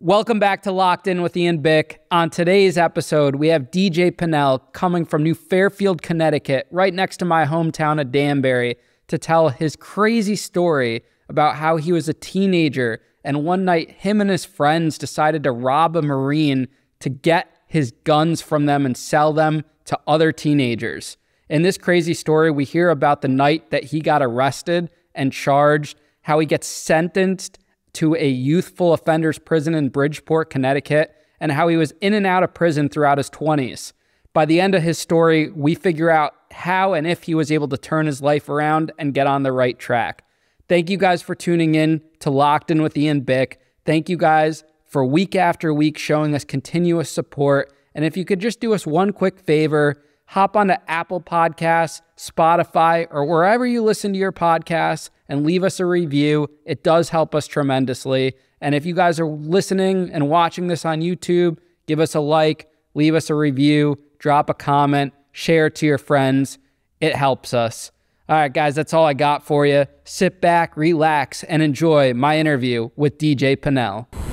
Welcome back to Locked In with Ian Bick. On today's episode, we have DJ Pannell coming from New Fairfield, Connecticut, right next to my hometown of Danbury, to tell his crazy story about how he was a teenager and one night him and his friends decided to rob a Marine to get his guns from them and sell them to other teenagers. In this crazy story, we hear about the night that he got arrested and charged, how he gets sentenced to a youthful offenders prison in Bridgeport, Connecticut, and how he was in and out of prison throughout his 20s. By the end of his story, we figure out how and if he was able to turn his life around and get on the right track. Thank you guys for tuning in to Locked In with Ian Bick. Thank you guys for week after week showing us continuous support. And if you could just do us one quick favor, hop onto Apple Podcasts, Spotify, or wherever you listen to your podcasts and leave us a review. It does help us tremendously. And if you guys are listening and watching this on YouTube, give us a like, leave us a review, drop a comment, share it to your friends. It helps us. All right, guys, that's all I got for you. Sit back, relax, and enjoy my interview with DJ Pannell.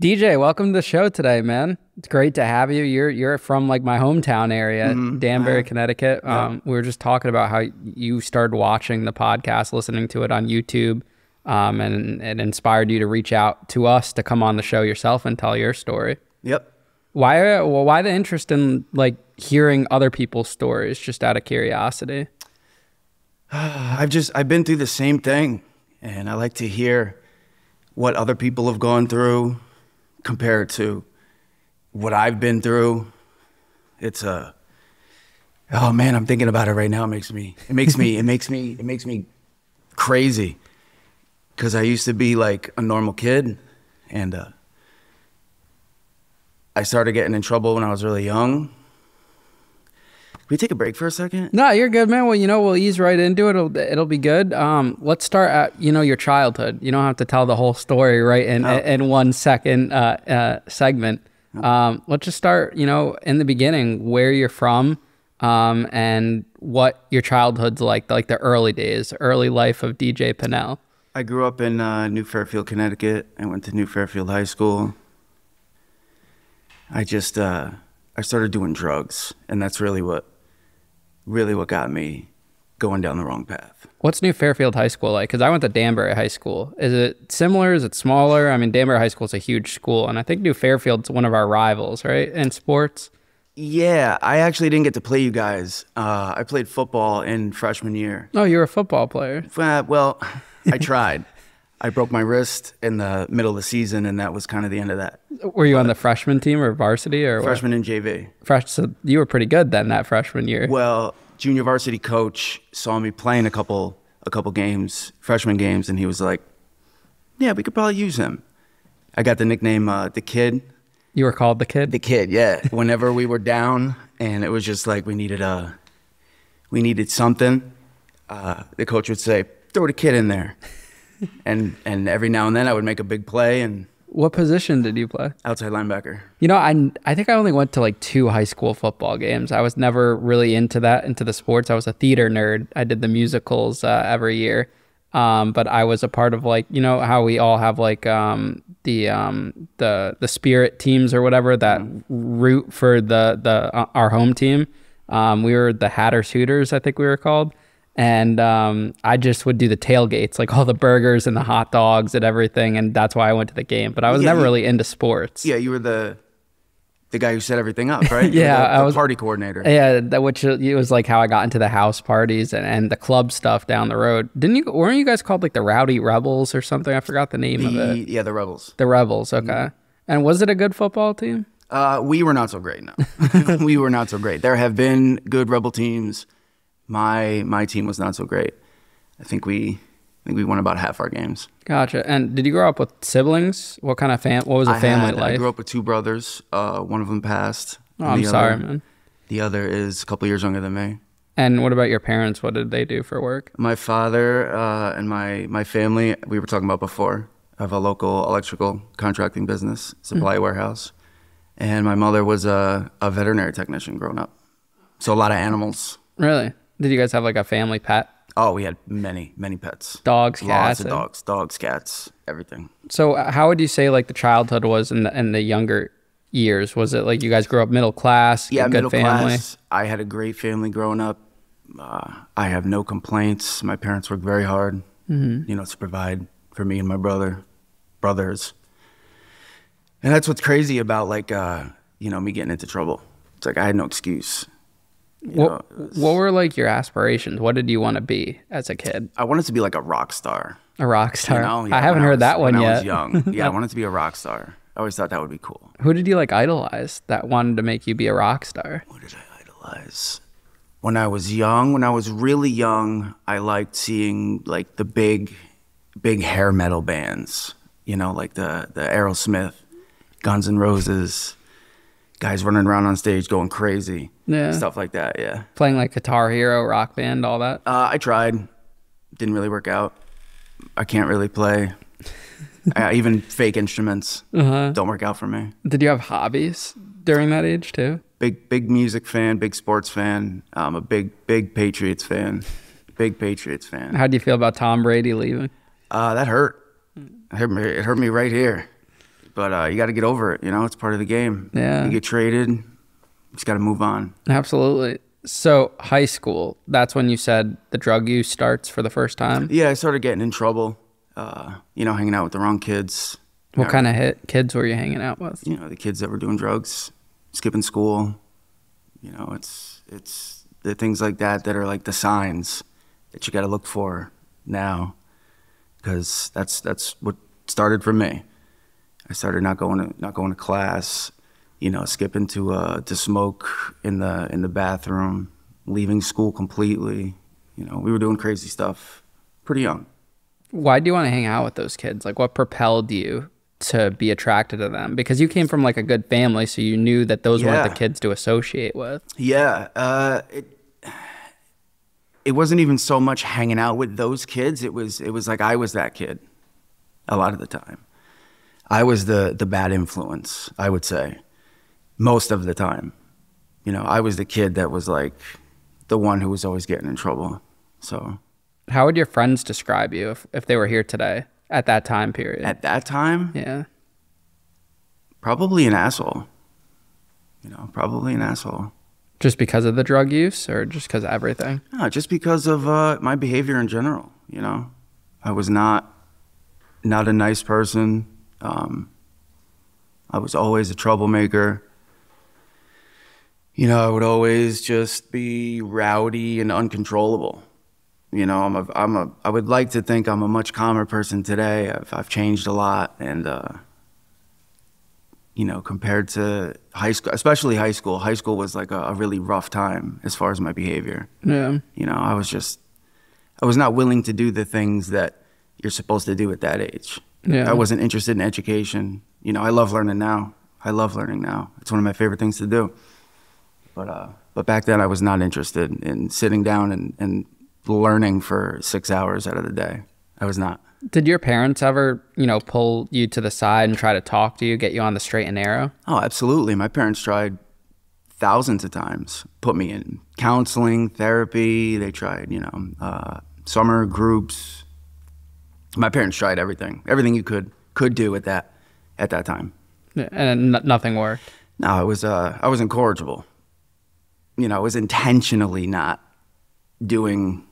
DJ, welcome to the show today, man. It's great to have you. You're you're from like my hometown area, mm-hmm. Danbury, Connecticut. Yeah. Um, we were just talking about how you started watching the podcast, listening to it on YouTube, um, and it inspired you to reach out to us to come on the show yourself and tell your story. Yep. Why? Well, why the interest in like hearing other people's stories? Just out of curiosity. I've just I've been through the same thing, and I like to hear what other people have gone through compared to what I've been through. It's a oh man, I'm thinking about it right now. It makes me it makes me it makes me it makes me crazy because I used to be like a normal kid, and uh, I started getting in trouble when I was really young. We take a break for a second? No, you're good, man. Well, you know, we'll ease right into it. It'll, it'll be good. Um, let's start at you know your childhood. You don't have to tell the whole story right in oh. in one second uh, uh, segment. Oh. Um, let's just start. You know, in the beginning, where you're from, um, and what your childhood's like, like the early days, early life of DJ Pannell. I grew up in uh, New Fairfield, Connecticut. I went to New Fairfield High School. I just uh, I started doing drugs, and that's really what really what got me going down the wrong path. What's New Fairfield High School like? Because I went to Danbury High School. Is it similar? Is it smaller? I mean, Danbury High School is a huge school, and I think New Fairfield's one of our rivals, right, in sports. Yeah, I actually didn't get to play you guys. Uh, I played football in freshman year. Oh, you were a football player. Uh, well, I tried. I broke my wrist in the middle of the season, and that was kind of the end of that. Were you on the freshman team or varsity or freshman what? in JV? Fresh, so you were pretty good then that freshman year. Well, junior varsity coach saw me playing a couple a couple games, freshman games, and he was like, "Yeah, we could probably use him." I got the nickname uh, the Kid. You were called the Kid. The Kid, yeah. Whenever we were down, and it was just like we needed a, uh, we needed something. Uh, the coach would say, "Throw the Kid in there," and and every now and then I would make a big play and what position did you play? Outside linebacker. You know, I I think I only went to like two high school football games. I was never really into that, into the sports. I was a theater nerd. I did the musicals uh, every year. Um, but I was a part of like you know how we all have like um, the um, the the spirit teams or whatever that mm. root for the the uh, our home team. Um, we were the Hatters Hooters, I think we were called and um, I just would do the tailgates, like all the burgers and the hot dogs and everything, and that's why I went to the game. But I was yeah, never you, really into sports. Yeah, you were the the guy who set everything up, right? yeah, the, the I was party coordinator. Yeah, that, which uh, it was like how I got into the house parties and, and the club stuff down the road. Didn't you? Weren't you guys called like the Rowdy Rebels or something? I forgot the name the, of it. Yeah, the Rebels. The Rebels. Okay. Mm-hmm. And was it a good football team? Uh, we were not so great. No, we were not so great. There have been good Rebel teams my my team was not so great. I think we I think we won about half our games. Gotcha. And did you grow up with siblings? What kind of fam? What was the family had, life? I grew up with two brothers. Uh, one of them passed. Oh, I'm sorry, man. The other is a couple years younger than me. And what about your parents? What did they do for work? My father uh, and my my family. We were talking about before. have a local electrical contracting business, supply mm-hmm. warehouse, and my mother was a, a veterinary technician growing up. So a lot of animals. Really? Did you guys have like a family pet? Oh, we had many, many pets. Dogs, Lots cats. of dogs, dogs, cats, everything. So, uh, how would you say like the childhood was in the in the younger years? Was it like you guys grew up middle class? Yeah, middle family? class. I had a great family growing up. Uh, I have no complaints. My parents worked very hard, Mm-hmm. you know, to provide for me and my brother, brothers. And that's what's crazy about like, uh, you know, me getting into trouble. It's like I had no excuse. You What, know, what were like your aspirations? What did you want to be as a kid? I wanted to be like a rock star. A rock You star. know? I haven't when heard was- that one when yet. I was young. Yeah, I wanted to be a rock star. I always thought that would be cool. Who did you like idolize that wanted to make you be a rock star? What did I idolize? When I was young, when I was really young, I liked seeing like the big, big hair metal bands. You know, like the the Aerosmith, Guns N' Roses, guys running around on stage going crazy. Yeah. stuff like that. Yeah, Playing like Guitar Hero, Rock Band, all that. uh, I tried, didn't really work out. I can't really play. uh, even fake instruments Uh-huh. don't work out for me. Did you have hobbies during that age too? big big music fan, big sports fan. I'm a big big Patriots fan. Big Patriots fan. How do you feel about Tom Brady leaving? Uh, that hurt. It hurt me. It hurt me right here. But uh, you got to get over it. You know, it's part of the game. Yeah. You get traded. You just got to move on. Absolutely. So, high school, that's when you said the drug use starts for the first time. Yeah, I started getting in trouble. Uh, you know, hanging out with the wrong kids. What kind of hit kids were you hanging out with? You know, the kids that were doing drugs, skipping school. You know, it's it's the things like that that are like the signs that you got to look for now, because that's that's what started for me. I started not going to not going to class, you know, skipping to uh, to smoke in the in the bathroom, leaving school completely. You know, we were doing crazy stuff pretty young. Why do you want to hang out with those kids? Like, what propelled you to be attracted to them? Because you came from like a good family, so you knew that those weren't the kids to associate with. Yeah, uh, it it wasn't even so much hanging out with those kids. It was it was like I was that kid a lot of the time. I was the the bad influence, I would say, most of the time. You know, I was the kid that was like the one who was always getting in trouble. So How would your friends describe you if, if they were here today at that time period? at that time, yeah. probably an asshole. You know, probably an asshole. Just because of the drug use or just because of everything? No, just because of uh, my behavior in general. You know, I was not not a nice person. Um, I was always a troublemaker. You know, I would always just be rowdy and uncontrollable. You know, I'm a, I'm a, I would like to think I'm a much calmer person today. I've, I've changed a lot, and uh, you know, compared to high school, especially high school, high school was like a, a really rough time as far as my behavior. Yeah. You know, I was just, I was not willing to do the things that you're supposed to do at that age. Yeah. I wasn't interested in education. You know, I love learning now. I love learning now. It's one of my favorite things to do. But, uh, but back then I was not interested in sitting down and, and learning for six hours out of the day. I was not. Did your parents ever, you know, pull you to the side and try to talk to you, get you on the straight and narrow? Oh, absolutely. My parents tried thousands of times, put me in counseling, therapy. They tried, you know, uh, summer groups. My parents tried everything, everything you could could do at that at that time. And n- nothing worked. No, I was uh, I was incorrigible. You know, I was intentionally not doing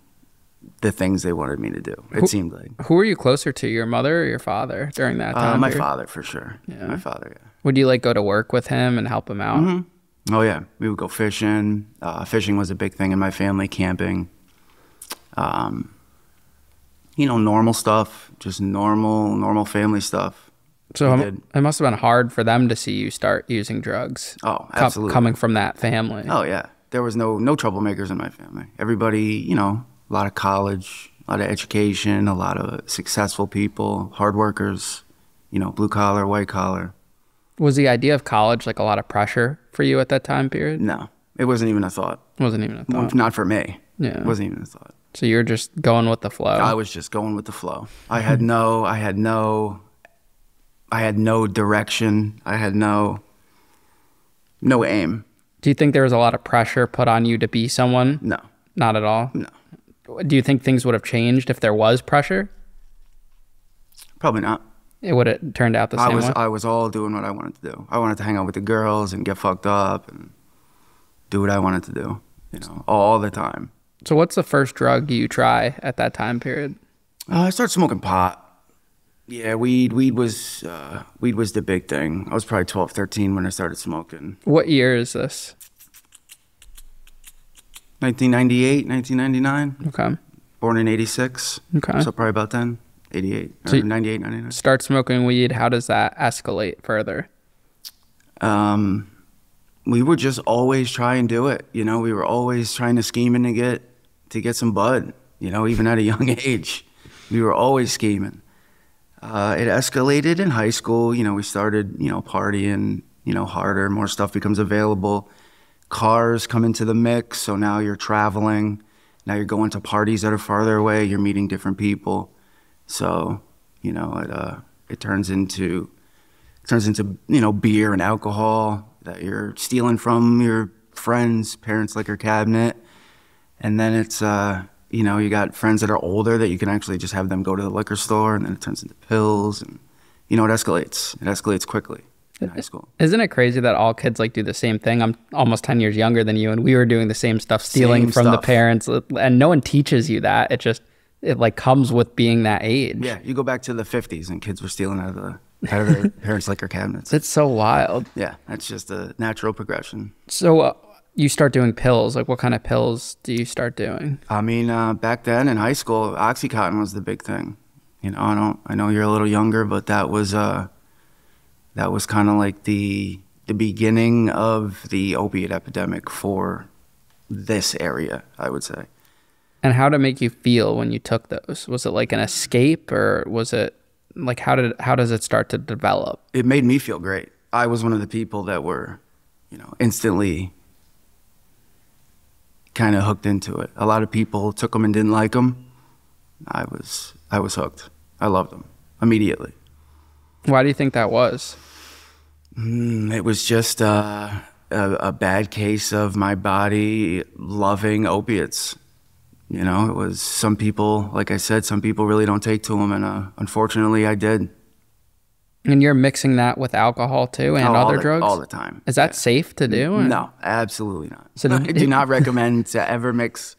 the things they wanted me to do. It seemed like Who were you closer to, your mother or your father during that uh, time? my period? father for sure. Yeah. My father, yeah. Would you like go to work with him and help him out? Mm-hmm. Oh yeah, we would go fishing. Uh, fishing was a big thing in my family. Camping, um, you know, normal stuff, just normal, normal family stuff. So it must have been hard for them to see you start using drugs. Oh, absolutely. coming from that family. Oh yeah, there was no no troublemakers in my family. Everybody, you know, a lot of college, a lot of education, a lot of successful people, hard workers. You know, blue collar, white collar. Was the idea of college like a lot of pressure for you at that time period? No, it wasn't even a thought. Wasn't even a thought. Not for me. Yeah. it wasn't even a thought. So you're just going with the flow. I was just going with the flow. I had no, I had no, I had no direction. I had no, no aim. Do you think there was a lot of pressure put on you to be someone? No, Not at all. no. Do you think things would have changed if there was pressure? Probably not. It would have turned out the same I was way. I was all doing what I wanted to do. I wanted to hang out with the girls and get fucked up and do what I wanted to do. You know, all the time. So, what's the first drug you try at that time period? Uh, I started smoking pot. Yeah, weed. Weed was uh, weed was the big thing. I was probably 12, 13 when I started smoking. What year is this? 1998, 1999. Okay. Born in 86. Okay. So probably about then. 88 or So 98, 99. Start smoking weed. How does that escalate further? um, we would just always try and do it. You know, we were always trying to scheme and to get to get some bud. You know, even at a young age, we were always scheming. Uh, it escalated in high school. You know, we started you know partying. You know, harder. More stuff becomes available. Cars come into the mix. So now you're traveling. Now you're going to parties that are farther away. You're meeting different people. So you know, it uh, it turns into turns into you know beer and alcohol that you're stealing from your friends parents liquor cabinet and then it's uh you know you got friends that are older that you can actually just have them go to the liquor store and then it turns into pills and you know it escalates it escalates quickly in high school Isn't it crazy that all kids like do the same thing? I'm almost 10 years younger than you, and we were doing the same stuff, stealing Same from the parents, and no one teaches you that. It just, it like comes with being that age. yeah you go back to the 50s and kids were stealing out of the out of their parents liquor cabinets It's so wild. yeah that's just a natural progression So uh, you start doing pills. Like, what kind of pills do you start doing? I mean, uh, back then in high school, OxyContin was the big thing. You know, I don't. I know you're a little younger, but that was uh, that was kind of like the the beginning of the opiate epidemic for this area. I would say. And how did it make you feel when you took those? Was it like an escape, or was it like how did how does it start to develop? It made me feel great. I was one of the people that were, you know, instantly kind of hooked into it. A lot of people took them and didn't like them. I was I was hooked. I loved them immediately. Why do you think that was? Mm, It was just uh, a, a bad case of my body loving opiates. You know, it was some people, like I said, some people really don't take to them, and uh, unfortunately, I did. And you're mixing that with alcohol too and all other the, drugs? all the time. Is that safe to do? or- No, absolutely not. So I do not recommend to ever mix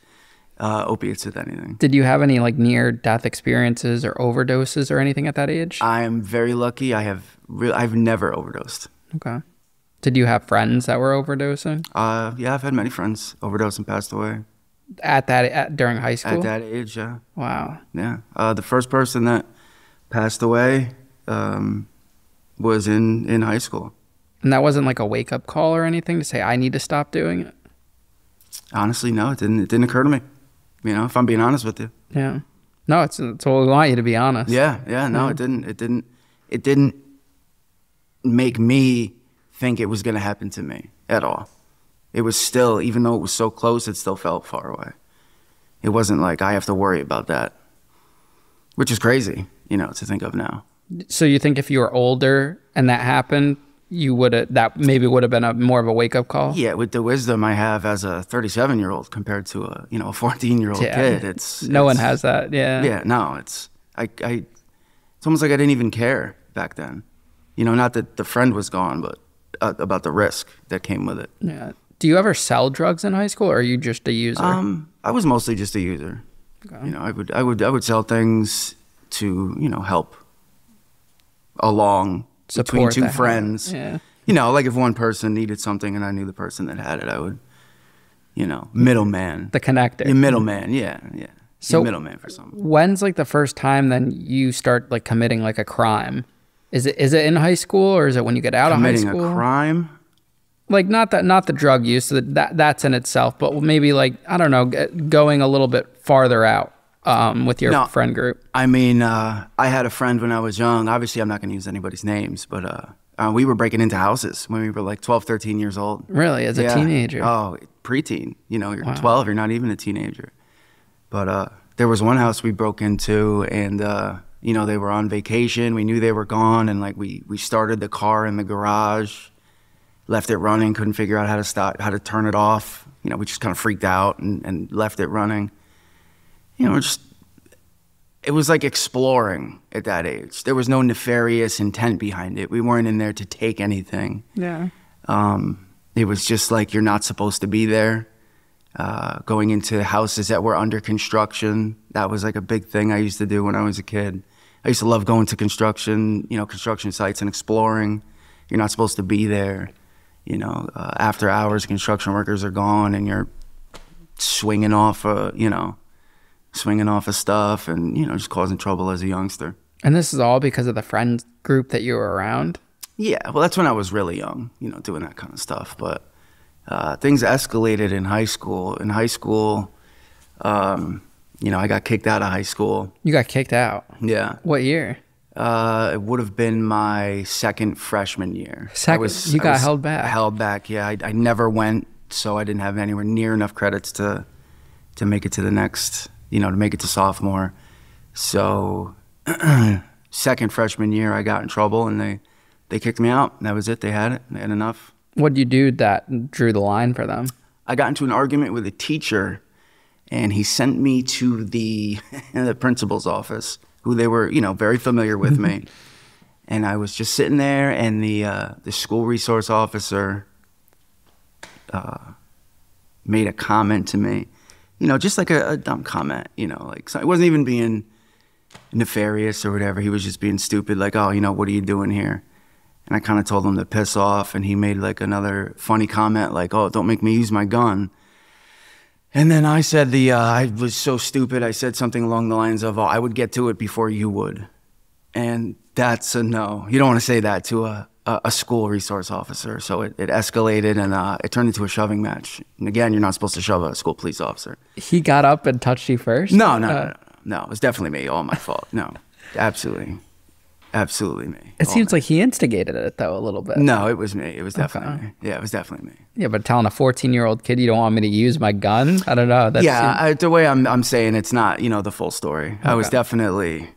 uh, opiates with anything. Did you have any like near death experiences or overdoses or anything at that age? I am very lucky. I have re- I've never overdosed. okay. Did you have friends that were overdosing Uh, yeah, I've had many friends overdose and passed away at that at, during high school? at that age. Yeah. Wow. Yeah. Uh, the first person that passed away um, was in, in high school. And that wasn't like a wake up call or anything to say I need to stop doing it. Honestly, no, it didn't. It didn't occur to me. You know, if I'm being honest with you. Yeah. No, it's it's what we want you to be honest. Yeah, yeah. No, Yeah. it didn't. It didn't. It didn't make me think it was going to happen to me at all. It was still, even though it was so close, it still felt far away. It wasn't like I have to worry about that, which is crazy, you know, to think of now. So you think if you were older and that happened, you would have that maybe would have been a more of a wake up call? Yeah, with the wisdom I have as a 37 year old compared to a you know a 14 year old Yeah. kid, it's no one has that. Yeah. Yeah, no, it's I, I it's almost like I didn't even care back then. You know, not that the friend was gone, but uh, about the risk that came with it. Yeah. Do you ever sell drugs in high school or are you just a user? Um, I was mostly just a user. Okay. You know, I would I would I would sell things to you know help along between two the friends. Yeah. You know, like if one person needed something and I knew the person that had it, I would, you know, middleman. The connector. Your middleman, yeah, yeah. So- middleman for something. When's like the first time then you start like committing like a crime? Is it is it in high school or is it when you get out Committing of high school? a crime. Like not that not the drug use that, that that's in itself, but maybe like I don't know, g- going a little bit farther out um, with your No. friend group. I mean, uh, I had a friend when I was young. Obviously, I'm not going to use anybody's names, but uh, uh, we were breaking into houses when we were like 12, 13 years old. Really, as a teenager. Oh, preteen. You know, you're Wow. 12. You're not even a teenager. But uh, there was one house we broke into, and uh, you know they were on vacation. We knew they were gone, and like we we started the car in the garage, left it running. Couldn't figure out how to stop, how to turn it off. You know, we just kind of freaked out and, and left it running. You know, just it was like exploring at that age. There was no nefarious intent behind it. We weren't in there to take anything. Yeah. Um, it was just like you're not supposed to be there. Uh, going into houses that were under construction, that was like a big thing I used to do when I was a kid. I used to love going to construction, you know, construction sites and exploring. You're not supposed to be there. You know, uh, after hours, construction workers are gone, and you're swinging off, a, you know, swinging off of stuff, and you know, just causing trouble as a youngster. And this is all because of the friend group that you were around. Yeah, well, that's when I was really young, you know, doing that kind of stuff. But uh, things escalated in high school. In high school, um, you know, I got kicked out of high school. You got kicked out. Yeah. What year? Uh, it would have been my second freshman year. I Second- you got was held back. Held back, yeah. I, I never went, so I didn't have anywhere near enough credits to to make it to the next, you know, to make it to sophomore. So, second freshman year, I got in trouble, and they they kicked me out. That was it. They had it. They had enough. What did you do that drew the line for them? I got into an argument with a teacher, and he sent me to the the principal's office, who they were, you know, very familiar with me. And I was just sitting there, and the uh, the school resource officer uh, made a comment to me, you know, just like a, a dumb comment, you know, like so it wasn't even being nefarious or whatever. He was just being stupid, like, oh, you know, what are you doing here? And I kind of told him to piss off, and he made like another funny comment, like, "Oh, don't make me use my gun." And then I said the uh, I was so stupid. I said something along the lines of, "Oh, I would get to it before you would," and that's a no. You don't want to say that to a a, a school resource officer. So it, it escalated, and uh, it turned into a shoving match. And again, you're not supposed to shove a school police officer. He got up and touched you first? No, no, Uh, no, no, no. It was definitely me. All my fault. No, absolutely, absolutely me. It All seems me. like he instigated it though a little bit. No, it was me. It was definitely Okay. me. Yeah, it was definitely me. Yeah, but telling a 14 year old kid you don't want me to use my gun, I don't know. That yeah, seems- I, the way I'm I'm saying it's not you know the full story. I was definitely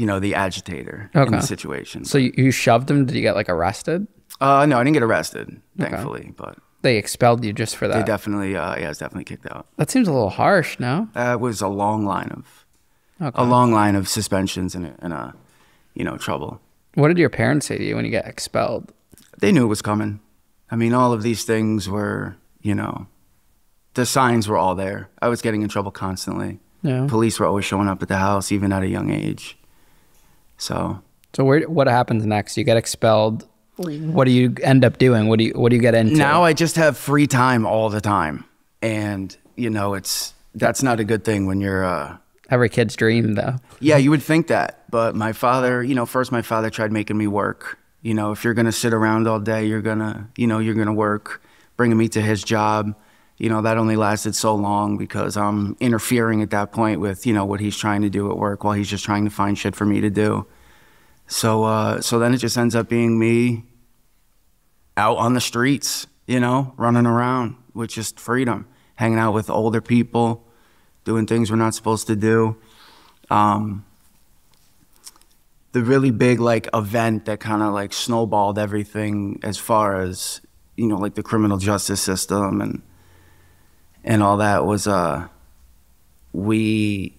you know the agitator in the situation. so you, you shoved him. Did you get like arrested? uh, no, I didn't get arrested, thankfully, but They expelled you just for that. they that. definitely uh, yeah, I was definitely kicked out. that seems a little harsh, no? Uh, it was a long line of Okay. a long line of suspensions and and uh, you know trouble. What did your parents say to you when you get expelled? They knew it was coming. I mean, all of these things were you know the signs were all there. I was getting in trouble constantly. Yeah. Police were always showing up at the house, even at a young age. So So where what happens next? You get expelled. What do you end up doing? What do you what do you get into? now I just have free time all the time, and you know it's that's not a good thing when you're. Uh, Every kid's dream though. yeah, you would think that, but my father, you know, first my father tried making me work. You know, if you're gonna sit around all day, you're gonna, you know, you're gonna work. Bringing me to his job, you know, that only lasted so long because I'm interfering at that point with, you know, what he's trying to do at work while he's just trying to find shit for me to do. So, uh, so then it just ends up being me out on the streets, you know, running around with just freedom, hanging out with older people, doing things we're not supposed to do. Um, the really big like event that kind of like snowballed everything as far as you know like the criminal justice system and and all that was uh we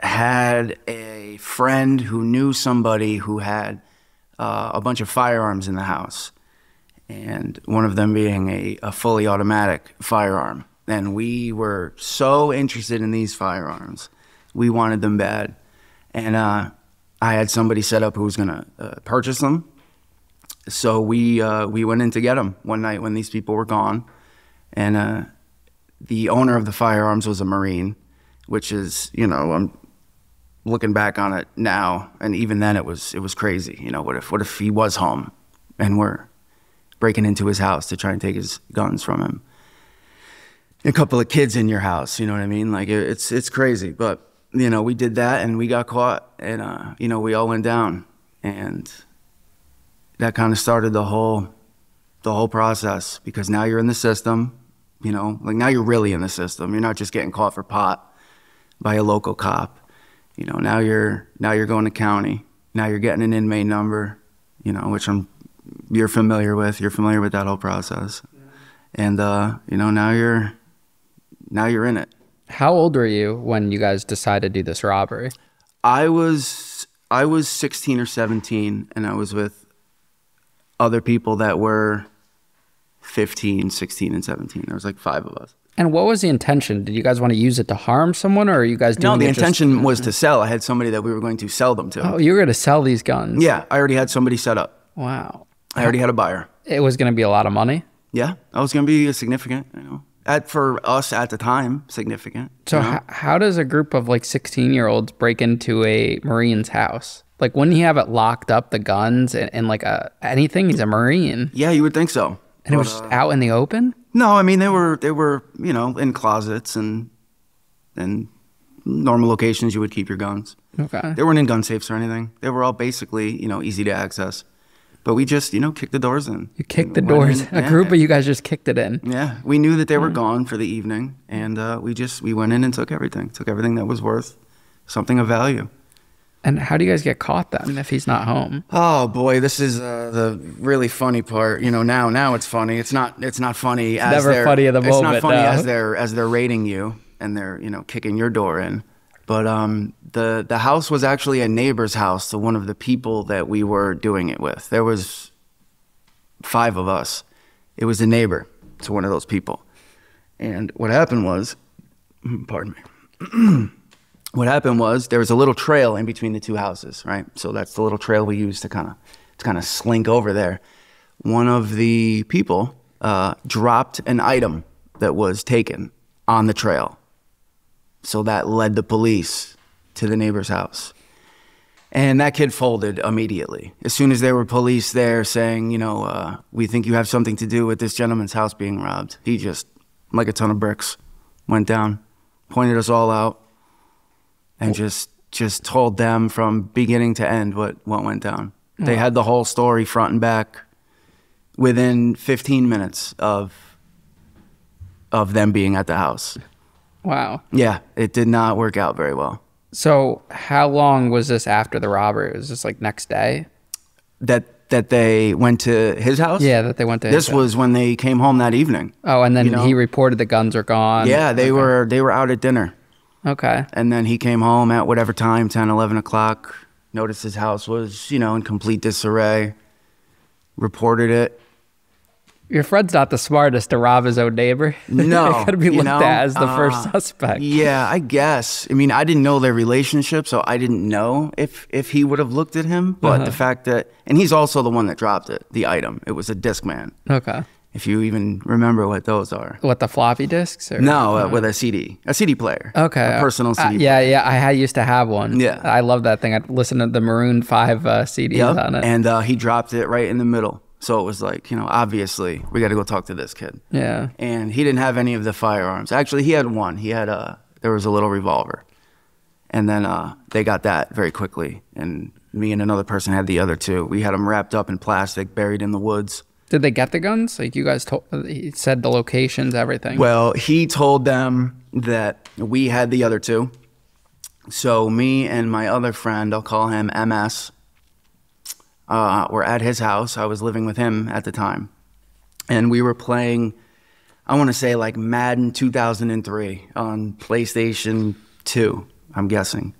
had a friend who knew somebody who had uh, a bunch of firearms in the house and one of them being a, a fully automatic firearm. And we were so interested in these firearms, we wanted them bad. And uh, I had somebody set up who was going to uh, purchase them. So we uh, we went in to get them one night when these people were gone, and uh, the owner of the firearms was a Marine, which is you know I'm looking back on it now, and even then it was it was crazy. You know, what if what if he was home, and we're breaking into his house to try and take his guns from him? A couple of kids in your house, you know what I mean? Like it, it's it's crazy, but you know we did that and we got caught, and uh, you know we all went down, and that kind of started the whole the whole process because now you're in the system, you know, like now you're really in the system. You're not just getting caught for pot by a local cop. You know, now you're now you're going to county. Now you're getting an inmate number, you know, which I'm you're familiar with. You're familiar with that whole process. And uh, you know, now you're now you're in it. How old were you when you guys decided to do this robbery? I was I was 16 or 17 and I was with other people that were 15, 16 and 17. There was like 5 of us. And what was the intention? Did you guys want to use it to harm someone, or are you guys doing? No, the it just- intention was to sell. I had somebody that we were going to sell them to. Oh, you were going to sell these guns. Yeah, I already had somebody set up. Wow. I already had a buyer. It was going to be a lot of money. Yeah, I was going to be a significant, you know, at for us at the time, significant. So you know? how does a group of like 16 year olds break into a Marine's house? Like, wouldn't he have it locked up, the guns and, and like a anything? He's a Marine, yeah, you would think so. And it was just out in the open. No, I mean they were they were you know in closets and and normal locations you would keep your guns. Okay. They weren't in gun safes or anything. They were all basically you know easy to access. But we just you know kicked the doors in. You kicked the doors. in, A yeah. group of you guys just kicked it in. Yeah, we knew that they were gone for the evening, and uh, we just we went in and took everything, took everything that was worth something of value. And how do you guys get caught then if he's not home? Oh boy, this is uh, the really funny part. You know, now now it's funny. It's not it's not funny as never they're, funny in the It's not funny no. as they're as they're raiding you and they're you know kicking your door in. But um, the the house was actually a neighbor's house to one of the people that we were doing it with. There was five of us. It was a neighbor to one of those people. And what happened was, pardon me. what happened was there was a little trail in between the two houses, right? So that's the little trail we used to kind of to kind of slink over there. One of the people uh, dropped an item that was taken on the trail, so that led the police to the neighbor's house. And that kid folded immediately. As soon as there were police there saying, you know, uh, we think you have something to do with this gentleman's house being robbed, he just, like a ton of bricks, went down, pointed us all out, and just just told them from beginning to end what, what went down. Mm. They had the whole story front and back within 15 minutes of of them being at the house. Wow. Yeah, it did not work out very well. So how long was this after the robbery? Was this like next day? That that they went to his house? Yeah, that they went to. his This house. was when they came home that evening. Oh, and then you know? he reported the guns are gone. Yeah, they Okay. were they were out at dinner. Okay. And then he came home at whatever time, 10, 11 o'clock, noticed his house was, you know, in complete disarray, reported it. Your friend's not the smartest to rob his own neighbor. No. could be looked know, at as the first uh, suspect. Yeah, I guess. I mean, I didn't know their relationship, so I didn't know if if he would have looked at him. But Uh-huh. the fact that, and he's also the one that dropped it, the item. It was a Discman. Okay. If you even remember what those are. What the floppy disks? Or? No, uh, with a CD, a CD player. Okay. a personal Uh, CD. yeah, yeah. I used to have one. Yeah. I love that thing. I'd listen to the Maroon Five uh, CDs Yep. on it. And uh, he dropped it right in the middle. So it was like, you know, obviously we got to go talk to this kid. yeah. And he didn't have any of the firearms. Actually, he had one. He had a there was a little revolver, and then uh, they got that very quickly. And me and another person had the other two. We had them wrapped up in plastic, buried in the woods. Did they get the guns? Like you guys told, he said the locations, everything. Well, he told them that we had the other two. So me and my other friend, I'll call him MS, uh, were at his house. I was living with him at the time, and we were playing. I want to say like Madden 2003 on PlayStation 2. I'm guessing,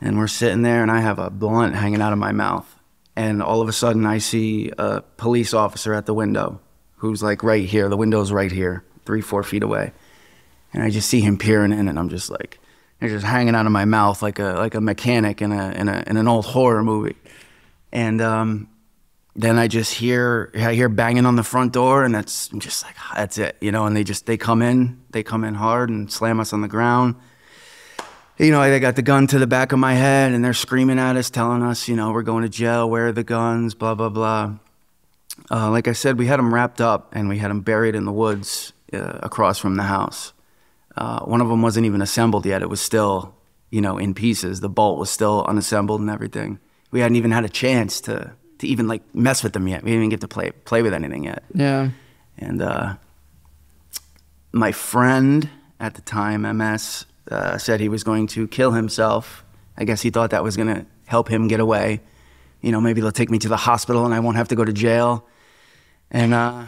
and we're sitting there, and I have a blunt hanging out of my mouth, and all of a sudden I see a police officer at the window, who's like right here. The window's right here, three four feet away, and I just see him peering in, and I'm just like, it's just hanging out of my mouth like a like a mechanic in a in a in an old horror movie, and um, then I just hear I hear banging on the front door, and that's I'm just like that's it, you know. And they just they come in, they come in hard and slam us on the ground. You know, they got the gun to the back of my head, and they're screaming at us, telling us, you know, we're going to jail. Where are the guns? Blah blah blah. Uh, like I said, we had them wrapped up and we had them buried in the woods uh, across from the house. Uh, one of them wasn't even assembled yet. It was still, you know, in pieces. The bolt was still unassembled and everything. We hadn't even had a chance to, to even like mess with them yet. We didn't even get to play play with anything yet. yeah. And uh, my friend at the time, MS, uh, said he was going to kill himself. I guess he thought that was going to help him get away. You know, maybe they'll take me to the hospital and I won't have to go to jail. And, uh,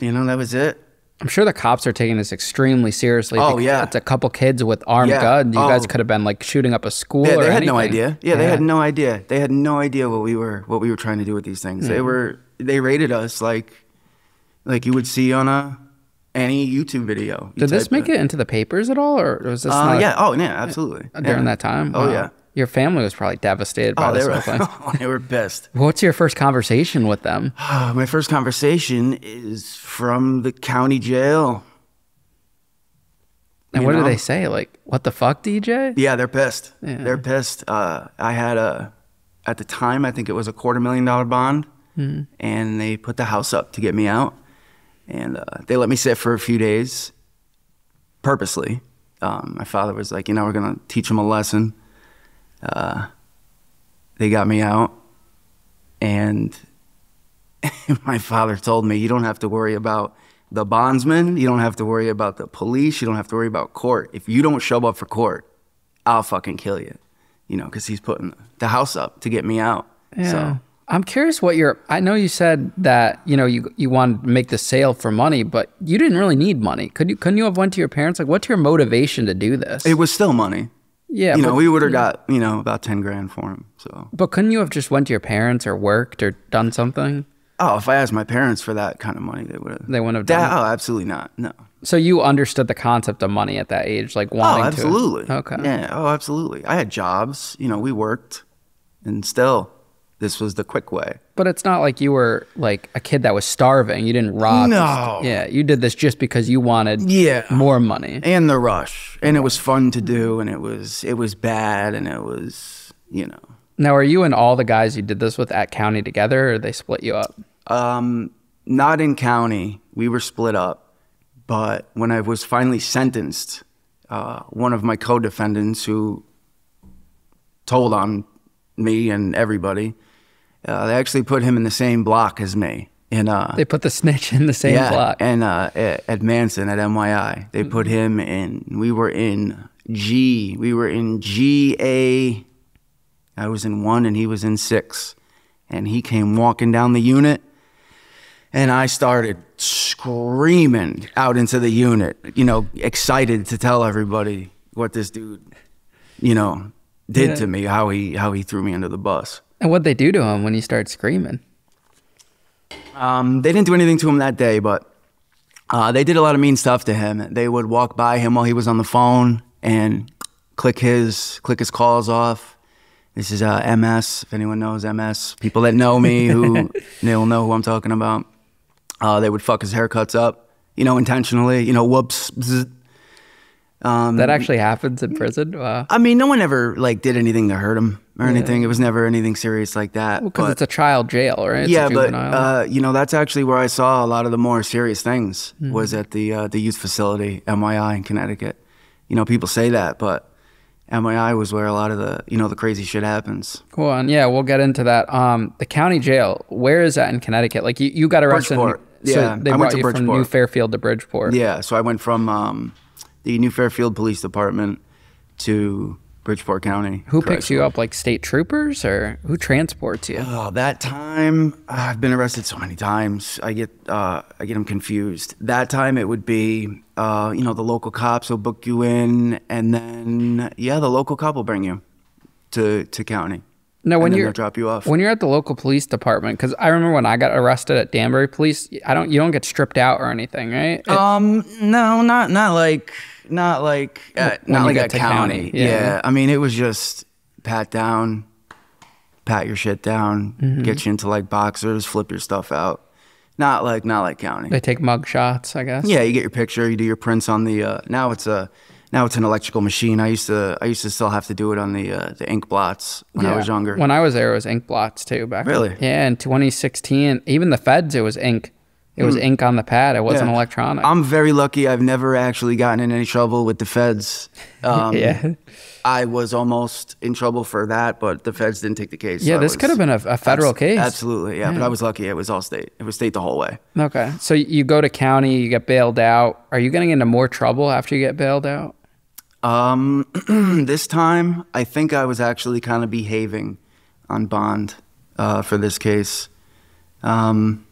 you know, that was it. I'm sure the cops are taking this extremely seriously. Oh, yeah. it's a couple kids with armed Yeah. guns. You guys Oh. could have been like shooting up a school. Yeah, or they had no idea. Yeah, they had no idea. They had no idea what we were what we were trying to do with these things. They were they rated us like like you would see on a any YouTube video. You Did this make it into the papers at all, or was this Uh, yeah. Oh, yeah. Absolutely. during Yeah. that time? Oh Wow. yeah. Your family was probably devastated by Oh, this they whole were. thing. they were pissed. What's your first conversation with them? My first conversation is from the county jail. And You what know? do they say? Like, what the fuck, DJ? Yeah, they're pissed. Yeah. They're pissed. Uh, I had a, at the time, I think it was a quarter million dollar bond, Hmm. and they put the house up to get me out, and uh, they let me sit for a few days, purposely. Um, my father was like, you know, we're gonna teach him a lesson. Uh, they got me out, and my father told me, you don't have to worry about the bondsman, you don't have to worry about the police, you don't have to worry about court. If you don't show up for court, I'll fucking kill you. You know, because he's putting the house up to get me out. Yeah. So I'm curious what your. I know you said that you know you you wanted to make the sale for money, but you didn't really need money. Could you? Couldn't you have went to your parents? Like, what's your motivation to do this? it was still money. yeah, you know, we would have got you know about ten grand for him. So but couldn't you have just went to your parents or worked or done something? oh, if I asked my parents for that kind of money, they would have. They wouldn't have done. Oh, absolutely not. No. So you understood the concept of money at that age, like Oh, wanting absolutely. to. Absolutely. Okay. Yeah. Oh, absolutely. I had jobs. You know, we worked, and still, this was the quick way. But it's not like you were like a kid that was starving. You didn't rob. No. Yeah, you did this just because you wanted Yeah. more money. and the rush and it was fun to do and it was it was bad and it was you know Now, are you and all the guys you did this with at county together, or they split you up? um not in county we were split up but when i was finally sentenced uh, one of my co-defendants who told on me and everybody uh, they actually put him in the same block as me in uh They put the snitch in the same yeah, block. and uh, at, at Manson at MYI, they put him in. We were in G. We were in G A. I was in one, and he was in six. And he came walking down the unit, and I started screaming out into the unit. You know, excited to tell everybody what this dude, you know, did Yeah. to me. How he how he threw me under the bus. And what'd they do to him when you started screaming? Um, they didn't do anything to him that day, but uh, they did a lot of mean stuff to him. They would walk by him while he was on the phone and click his click his calls off. This is uh, MS. If anyone knows MS, people that know me who they'll know who I'm talking about. Uh, they would fuck his haircuts up, you know, intentionally. You know, whoops. bzz. Um, That actually happens in prison? Wow. I mean, no one ever like did anything to hurt him or anything. It was never anything serious like that. Because it's a child jail, right? It's a yeah, but uh, you know that's actually where I saw a lot of the more serious things Hmm. was at the uh, the youth facility MYI in Connecticut. You know, people say that, but MYI was where a lot of the you know the crazy shit happens. Cool. And yeah, we'll get into that. Um, the county jail, where is that in Connecticut? Like you, you got arrested. in- Bridgeport. So Yeah, they I brought went to you from New Fairfield to Bridgeport. Yeah, so I went from um, the New Fairfield Police Department to Bridgeport County. Who picks you up? Like state troopers or who transports you? Oh, that time I've been arrested so many times. I get uh, I get them confused. That time it would be uh, you know the local cops will book you in, and then yeah, the local cop will bring you to to county. No, when you're drop you off. when you're at the local police department, because I remember when I got arrested at Danbury Police, I don't you don't get stripped out or anything, right? It- Um, no, not not like not like uh, not like to county. county, yeah. Yeah. I mean it was just pat down, pat your shit down, Mm-hmm. get you into like boxers, flip your stuff out. Not like not like county. they take mug shots, I guess. Yeah, you get your picture, you do your prints on the. Uh, now it's a now it's an electrical machine. I used to I used to still have to do it on the uh, the ink blots when I was younger. When I was there, it was ink blots too. Back Really? yeah, in 2016, even the feds, it was ink. It was ink on the pad. It wasn't. Yeah. electronic. I'm very lucky. I've never actually gotten in any trouble with the feds. Um, yeah, I was almost in trouble for that, but the feds didn't take the case. yeah. so This was- could have been a, a federal case. Absolutely, yeah, But I was lucky. It was all state. It was state the whole way. Okay, so you go to county, you get bailed out. Are you getting into more trouble after you get bailed out? Um, this time, I think I was actually kind of behaving on bond uh, for this case. Um,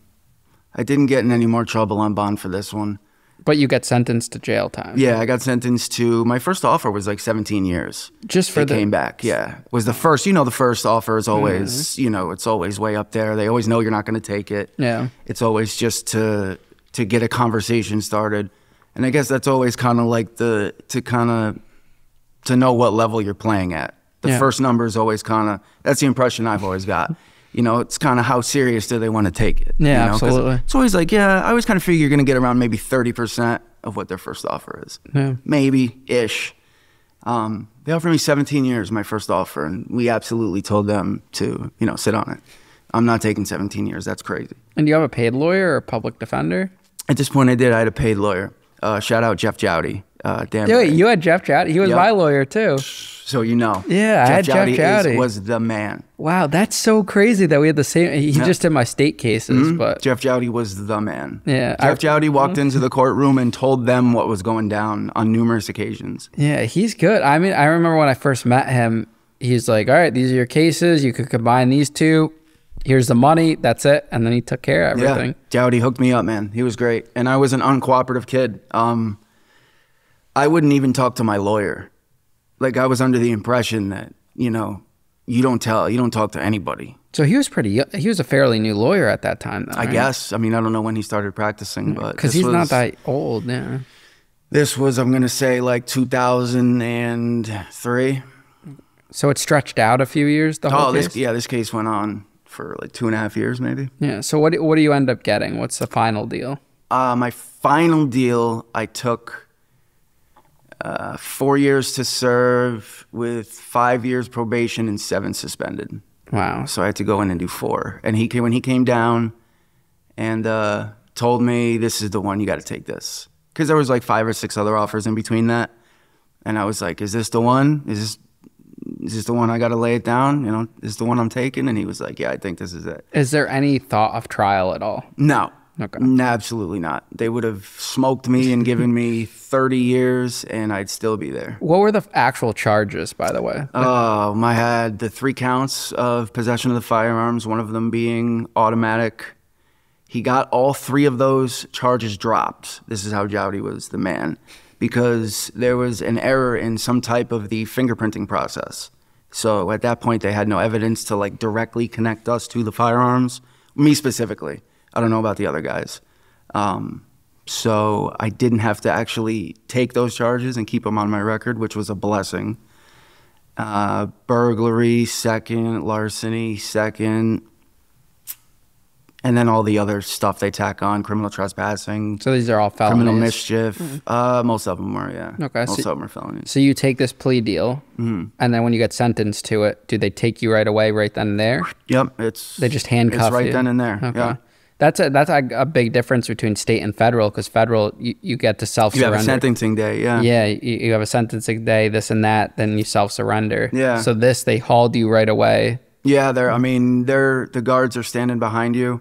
I didn't get in any more trouble on bond for this one. But you get sentenced to jail time. Yeah, I got sentenced to my first offer was like 17 years. Just for They the came back. Yeah, was the first. You know, the first offer is always, mm-hmm. you know, it's always way up there. They always know you're not going to take it. Yeah. it's always just to to get a conversation started, and I guess that's always kind of like the to kind of to know what level you're playing at. The Yeah. first number is always kind of that's the impression I've always got. You know, it's kind of how serious do they want to take it? Yeah, you know? absolutely. It's always like, yeah, I always kind of figure you're going to get around maybe 30% of what their first offer is. Yeah. Maybe ish. Um, they offered me 17 years, my first offer, and we absolutely told them to, you know, sit on it. I'm not taking 17 years. That's crazy. And do you have a paid lawyer or a public defender? At this point, I did. I had a paid lawyer. Uh, shout out Jeff Jowdy. Uh, damn. Yeah, wait, you had Jeff Jowdy. He was Yep. my lawyer too. so you know. Yeah, I had Jeff is- Jowdy. was the man. Wow, that's so crazy that we had the same. He just did my state cases, but Jeff Jowdy was the man. Yeah, Jeff I- Jowdy walked into the courtroom and told them what was going down on numerous occasions. yeah, he's good. I mean, I remember when I first met him, he's like, "All right, these are your cases. You could combine these two. Here's the money. That's it." And then he took care of everything. Yeah, Jowdy hooked me up, man. He was great, and I was an uncooperative kid. Um, I wouldn't even talk to my lawyer. Like I was under the impression that you know, you don't tell, you don't talk to anybody. So he was pretty. He was a fairly new lawyer at that time, though. I guess. I mean, I don't know when he started practicing, but because this he's not that old. Yeah. This was, I'm gonna say, like 2003. So it stretched out a few years. The whole Oh, this yeah, this case went on for like two and a half years, maybe. Yeah. So what? do- What do you end up getting? What's the final deal? Uh, my final deal, I took uh, four years to serve with five years probation and seven suspended. Wow. So I had to go in and do four. And he came when he came down and uh, told me, "This is the one you got to take this," because there was like five or six other offers in between that. And I was like, "Is this the one? Is this is this the one I got to lay it down? You know, is this the one I'm taking?" And he was like, "Yeah, I think this is it." Is there any thought of trial at all? No. Okay. N- Absolutely not. They would have smoked me and given me 30 years and I'd still be there. What were the actual charges, by the way? Um, I had the three counts of possession of the firearms, one of them being automatic. He got all three of those charges dropped. This is how Jowdy was the man because there was an error in some type of the fingerprinting process. So at that point, they had no evidence to like directly connect us to the firearms. Me specifically. I don't know about the other guys. Um, so I didn't have to actually take those charges and keep them on my record, which was a blessing. Uh, burglary, second, larceny, second, and then all the other stuff they tack on, criminal trespassing, So these are all felonies. criminal mischief. Uh, most of them are, yeah. Okay, most so- of them are felonies. So you take this plea deal, Mm-hmm. and then when you get sentenced to it, do they take you right away, right then and there? Yep, it's They just handcuff It's right you. then and there. Okay. Yeah. That's a that's a, a big difference between state and federal because federal you, you get to self surrender. You have a sentencing day, yeah. Yeah, you, you have a sentencing day, this and that, then you self surrender. Yeah. So this they hauled you right away. Yeah, they're. I mean, they're the guards are standing behind you,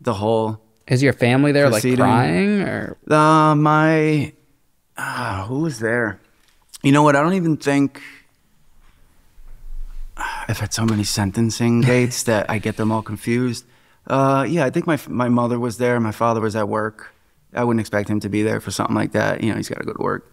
the whole Is your family there like Proceeding. crying or Uh, my, uh, who was there? You know what? I don't even think I've had so many sentencing dates that I get them all confused. Uh, yeah, I think my my mother was there. My father was at work. I wouldn't expect him to be there for something like that. You know, he's got to go to work.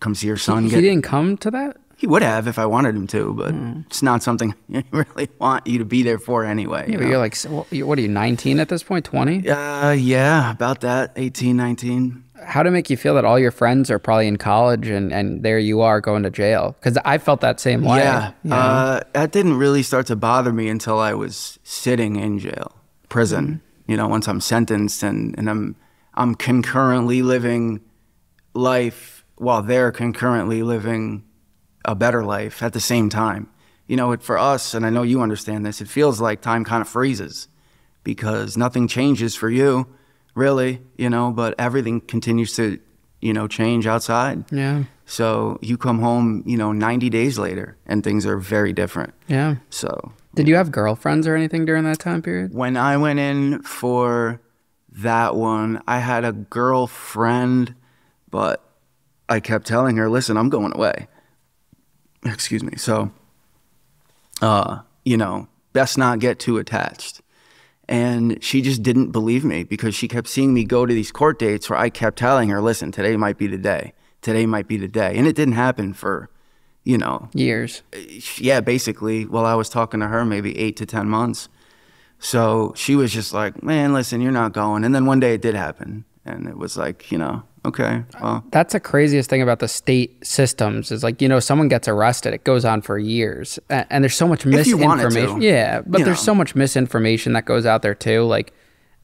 Come see your son. he get, didn't come to that? He would have if I wanted him to, but it's not something I really want you to be there for anyway. Yeah, you but you're like, what are you, 19 at this point, 20? uh, yeah, about that, 18, 19. How to make you feel that all your friends are probably in college and, and there you are going to jail? Because I felt that same way. Yeah, you know? uh, that didn't really start to bother me until I was sitting in jail, prison. Mm-hmm. You know, once I'm sentenced and, and I'm I'm concurrently living life while they're concurrently living a better life at the same time. You know, it, for us, and I know you understand this, it feels like time kind of freezes because nothing changes for you, really. You know, but everything continues to, you know, change outside. yeah. So you come home, you know, 90 days later and things are very different. Yeah. So Did you have girlfriends or anything during that time period? when I went in for that one, I had a girlfriend, but I kept telling her, listen, I'm going away. Excuse me. So, uh, you know, best not get too attached. And she just didn't believe me because she kept seeing me go to these court dates where I kept telling her, listen, today might be the day. Today might be the day. And it didn't happen for, you know, Years. yeah, basically, while I was talking to her, maybe eight to 10 months. So she was just like, man, listen, you're not going. And then one day it did happen. And it was like, you know, okay, well, That's the craziest thing about the state systems is like, you know, someone gets arrested, it goes on for years. And, there's so much If you want to, misinformation. Yeah, but you there's know. so much misinformation that goes out there too. Like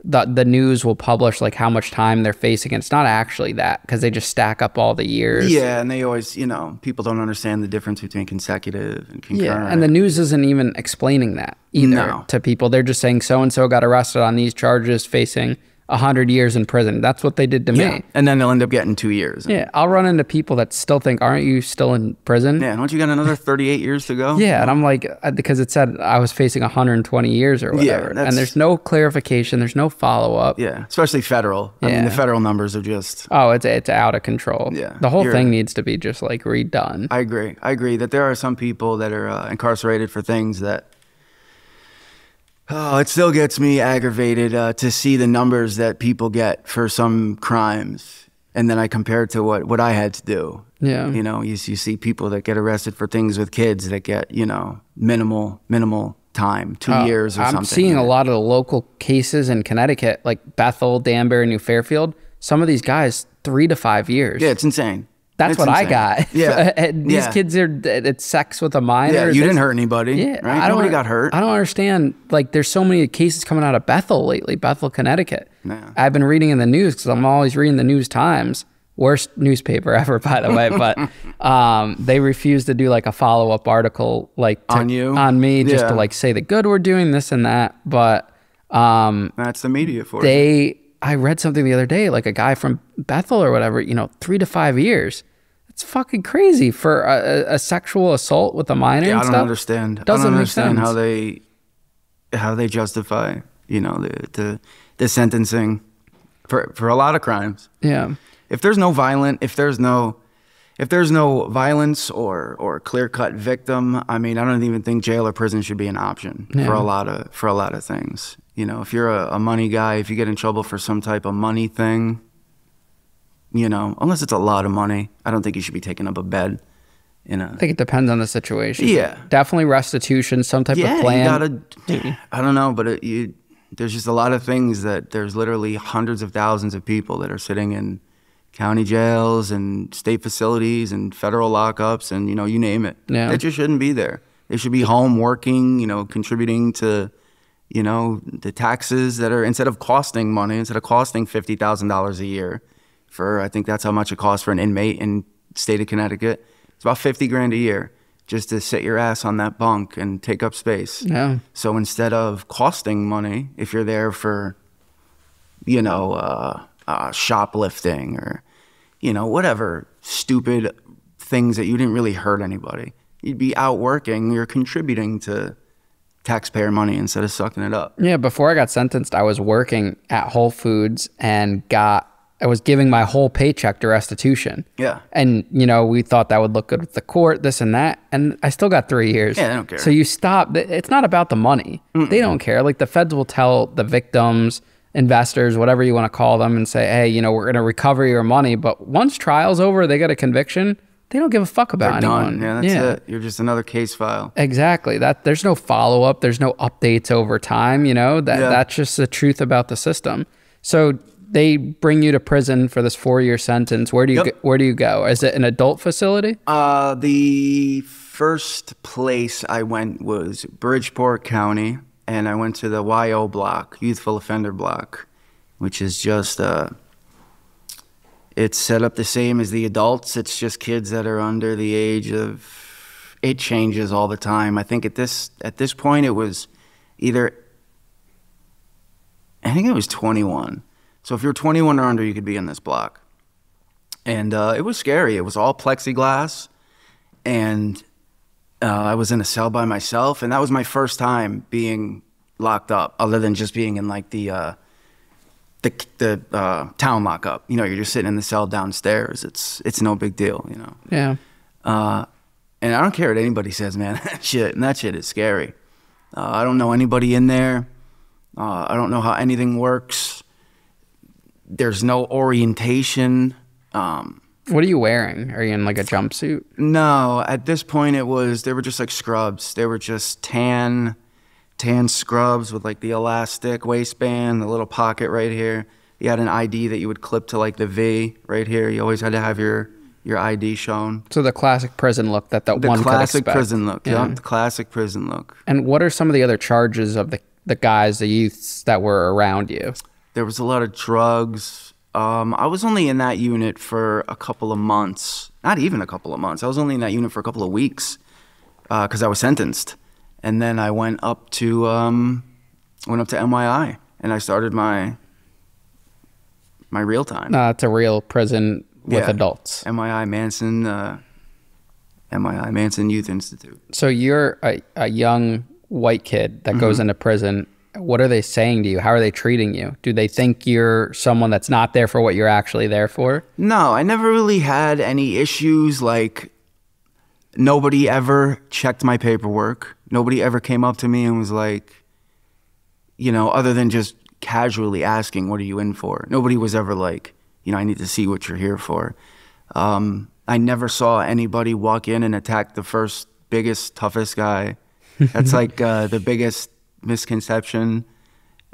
the the news will publish like how much time they're facing. And it's not actually that because they just stack up all the years. yeah. And they always, you know, people don't understand the difference between consecutive and concurrent. Yeah, and the news isn't even explaining that either No. to people. They're just saying so and so got arrested on these charges, facing hundred years in prison. That's what they did to yeah. me. And then they'll end up getting two years. Yeah, I'll run into people that still think, "Aren't you still in prison?" Yeah, don't you got another 38 years to go? Yeah, and I'm like, uh, because it said I was facing 120 years or whatever, that's- and there's no clarification, there's no follow up. Yeah, especially federal. I mean, the federal numbers are just. Oh, it's it's out of control. Yeah, the whole you're- thing needs to be just like redone. I agree. I agree that there are some people that are uh, incarcerated for things that. Oh, it still gets me aggravated uh, to see the numbers that people get for some crimes, and then I compare it to what what I had to do. Yeah. You know, you, you see people that get arrested for things with kids that get you know minimal minimal time, two Uh, years or something. I'm seeing a lot of the local cases in Connecticut, like Bethel, Danbury, New Fairfield. Some of these guys, three to five years. Yeah, it's insane. That's It's what I got. Yeah, these yeah. kids are it's sex with a minor. Yeah, you didn't hurt anybody. Yeah, right? I don't, Nobody got hurt. I don't understand. Like, there's so many cases coming out of Bethel lately, Bethel, Connecticut. Yeah. I've been reading in the news because I'm always reading the News Times. Worst newspaper ever, by the way. But um, they refuse to do like a follow up article, like to- On you? on me, just to like say the good we're doing, this and that. But um, That's the media for you. they, I read something the other day, like a guy from Bethel or whatever, you know, three to five years. It's fucking crazy for a, a, sexual assault with a minor. Yeah, I don't stuff. understand. Doesn't I don't understand how they how they justify, you know, the the, the sentencing for for a lot of crimes. Yeah. If there's no violent, if there's no if there's no violence or or clear cut victim, I mean, I don't even think jail or prison should be an option for a lot of for a lot of things. You know, if you're a, a money guy, if you get in trouble for some type of money thing, you know, unless it's a lot of money, I don't think you should be taking up a bed You know, I think it depends on the situation. Yeah. Definitely restitution, some type yeah, of plan. you gotta. I don't know, but it, you, there's just a lot of things that there's literally hundreds of thousands of people that are sitting in county jails and state facilities and federal lockups and you know you name it. Yeah. They just shouldn't be there. They should be home working, you know, contributing to, you know, the taxes that are instead of costing money, instead of costing fifty thousand dollars a year, for I think that's how much it costs for an inmate in state of Connecticut. It's about fifty grand a year just to sit your ass on that bunk and take up space. yeah. So instead of costing money, if you're there for, you know, uh, uh, shoplifting or, you know, whatever stupid things that you didn't really hurt anybody, you'd be out working. You're contributing to taxpayer money instead of sucking it up. Yeah. Before I got sentenced, I was working at Whole Foods and got, I was giving my whole paycheck to restitution. Yeah. And, you know, we thought that would look good with the court, this and that. And I still got three years. Yeah, they don't care. So you stop. It's not about the money. They don't care. Like the feds will tell the victims, investors, whatever you want to call them, and say, hey, you know, we're going to recover your money. But once trial's over, they get a conviction. They don't give a fuck about They're anyone. done. Yeah, that's it. You're just another case file. Exactly. That there's no follow up. There's no updates over time. You know that Yeah. that's just the truth about the system. So they bring you to prison for this four year sentence. Where do you Yep. go, where do you go? Is it an adult facility? Uh, the first place I went was Bridgeport County, and I went to the YO block, Youthful Offender Block, which is just uh, it's set up the same as the adults. It's just kids that are under the age of. It changes all the time. I think at this at this point it was either. I think it was 21. So if you're 21 or under, you could be in this block and uh, it was scary. It was all plexiglass, and uh, I was in a cell by myself, and that was my first time being locked up, other than just being in like the uh, the the uh, town lockup. You know, you're just sitting in the cell downstairs. It's it's no big deal. You know, Yeah. uh, and I don't care what anybody says, man. that shit and that shit is scary. Uh, I don't know anybody in there. Uh, I don't know how anything works. There's no orientation. Um, What are you wearing? Are you in like a jumpsuit? no, at this point it was they were just like scrubs. They were just tan, tan scrubs with like the elastic waistband, the little pocket right here. You had an ID that you would clip to like the V right here. You always had to have your your ID shown. So the classic prison look that that The one classic prison look. Yeah. Yeah, the classic prison look. And what are some of the other charges of the the guys, the youths that were around you? There was a lot of drugs. Um, I was only in that unit for a couple of months. Not even a couple of months. I was only in that unit for a couple of weeks because I was sentenced, and then I went up to um, went up to MYI and I started my my real time. Uh, it's a real prison with Yeah. adults. MYI Manson, uh, MYI Manson Youth Institute. So you're a, a young white kid that Mm-hmm. goes into prison. What are they saying to you? How are they treating you? Do they think you're someone that's not there for what you're actually there for? No, I never really had any issues. Like, nobody ever checked my paperwork. Nobody ever came up to me and was like, you know, other than just casually asking, what are you in for? Nobody was ever like, you know, I need to see what you're here for. Um, I never saw anybody walk in and attack the first biggest, toughest guy. That's like uh, the biggest misconception.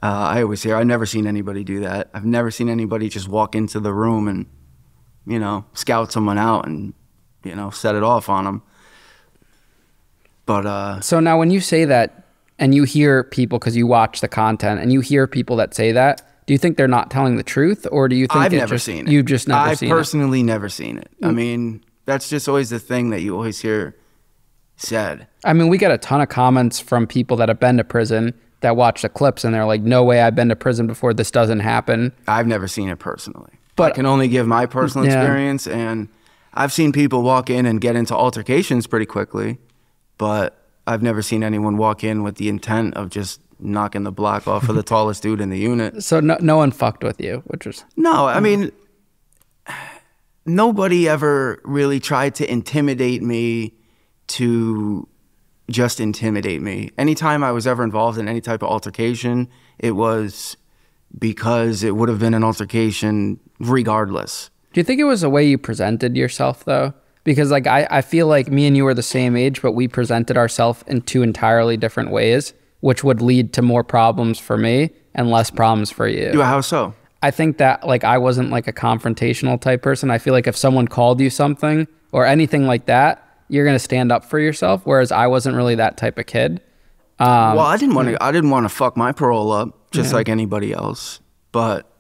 Uh, I always hear, I've never seen anybody do that. I've never seen anybody just walk into the room and, you know, scout someone out and, you know, set it off on them. But uh, So now, when you say that, and you hear people because you watch the content, and you hear people that say that, do you think they're not telling the truth, or do you think I've never just- seen it. You've just never I've seen it. personally never seen it. I mean, that's just always the thing that you always hear said. I mean, we get a ton of comments from people that have been to prison that watch the clips, and they're like, "No way, I've been to prison before. This doesn't happen." I've never seen it personally. But- I can only give my personal Yeah. experience, and I've seen people walk in and get into altercations pretty quickly, but I've never seen anyone walk in with the intent of just knocking the block off of the tallest dude in the unit. So no, no one fucked with you, which was No, I mean, nobody ever really tried to intimidate me to just intimidate me. Anytime I was ever involved in any type of altercation, it was because it would have been an altercation regardless. Do you think it was the way you presented yourself though? Because like I, I feel like me and you are the same age, but we presented ourselves in two entirely different ways, which would lead to more problems for me and less problems for you. Yeah, How so? I think that like I wasn't like a confrontational type person. I feel like if someone called you something or anything like that, you're gonna stand up for yourself. Whereas I wasn't really that type of kid. Um, well, I didn't want to. I didn't want to fuck my parole up just like anybody else. But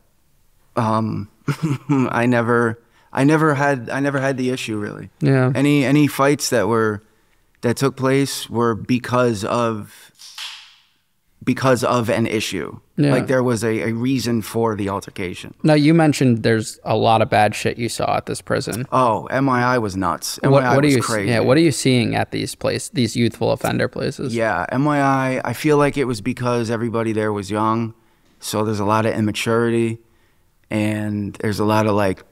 um, I never, I never had, I never had the issue really. Yeah. Any any fights that were that took place were because of because of an issue. Yeah. Like there was a, a reason for the altercation. Now you mentioned there's a lot of bad shit you saw at this prison. Oh, MYI was nuts. MYI What, what are was you? crazy. Yeah. What are you seeing at these place, these youthful offender places? Yeah, MYI, I feel like it was because everybody there was young. So there's a lot of immaturity and there's a lot of like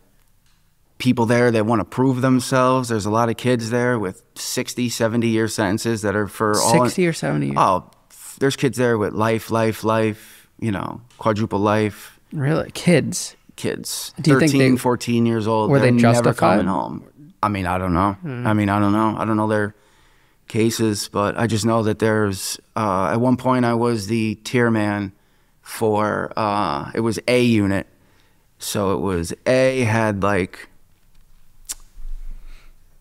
people there that want to prove themselves. There's a lot of kids there with 60, 70 year sentences that are for all. sixty or seventy. Years. Oh, there's kids there with life, life, life, you know, quadruple life Really, kids? kids. Do you think 13, they- 14 years old. were they They're never justified? coming home. I mean, I don't know. Hmm. I mean, I don't know. I don't know their cases, but I just know that there's. Uh, at one point, I was the tier man for. Uh, it was A unit, so it was A had like.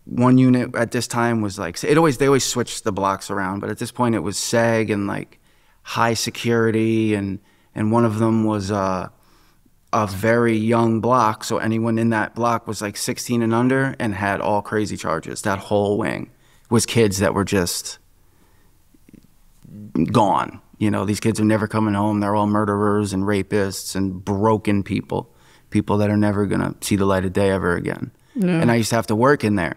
One unit at this time was like it always they always switched the blocks around, but at this point it was SEG and like high security and and one of them was uh a very young block. So anyone in that block was like 16 and under and had all crazy charges. That whole wing was kids that were just gone. You know, these kids are never coming home. They're all murderers and rapists and broken people, people that are never going to see the light of day ever again. And I used to have to work in there,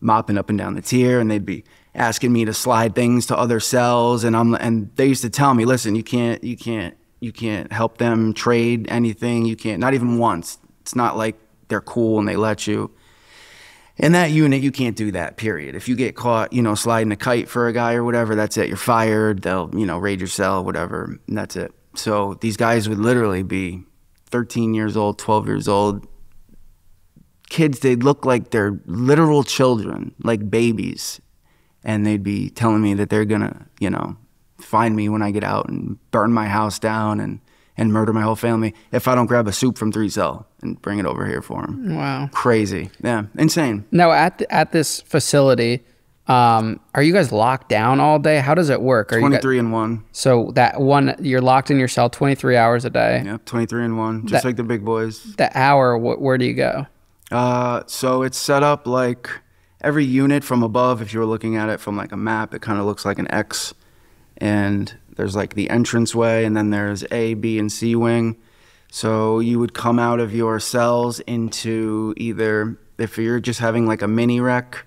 mopping up and down the tier, and they'd be asking me to slide things to other cells, and I'm and they used to tell me, listen, you can't, you can't, you can't help them trade anything. You can't, not even once. It's not like they're cool and they let you. In that unit, you can't do that, period. If you get caught, you know, sliding a kite for a guy or whatever, that's it. You're fired. They'll, you know, raid your cell, whatever, and that's it. So these guys would literally be 13 years old, 12 years old. Kids, they'd look like they're literal children, like babies. And they'd be telling me that they're gonna, you know, find me when I get out and burn my house down and, and murder my whole family if I don't grab a soup from Three Cell and bring it over here for them. Wow. Crazy. Yeah, insane. Now at th- at this facility, um, are you guys locked down all day? How does it work? Are you guys, 23 and 1. so that one you're locked in your cell 23 hours a day. Yep, 23 and 1, just That- like the big boys. The hour, wh- where do you go? Uh, so it's set up like every unit from above, if you were looking at it from like a map, it kind of looks like an X. And there's like the entranceway, and then there's A, B, and C wing. So you would come out of your cells into either, if you're just having like a mini rec,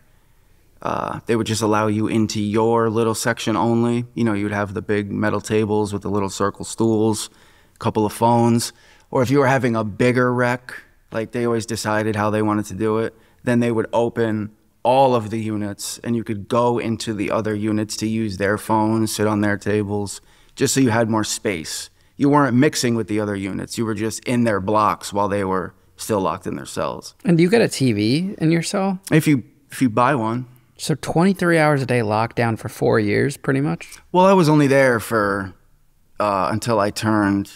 uh, they would just allow you into your little section only. You know, you'd have the big metal tables with the little circle stools, a couple of phones. Or if you were having a bigger rec, like they always decided how they wanted to do it, then they would open all of the units and you could go into the other units to use their phones, sit on their tables, just so you had more space. You weren't mixing with the other units, you were just in their blocks while they were still locked in their cells. And do you get a TV in your cell? If you if you buy one, So 23 hours a day locked down for four years, pretty much. Well, I was only there for uh, until I turned,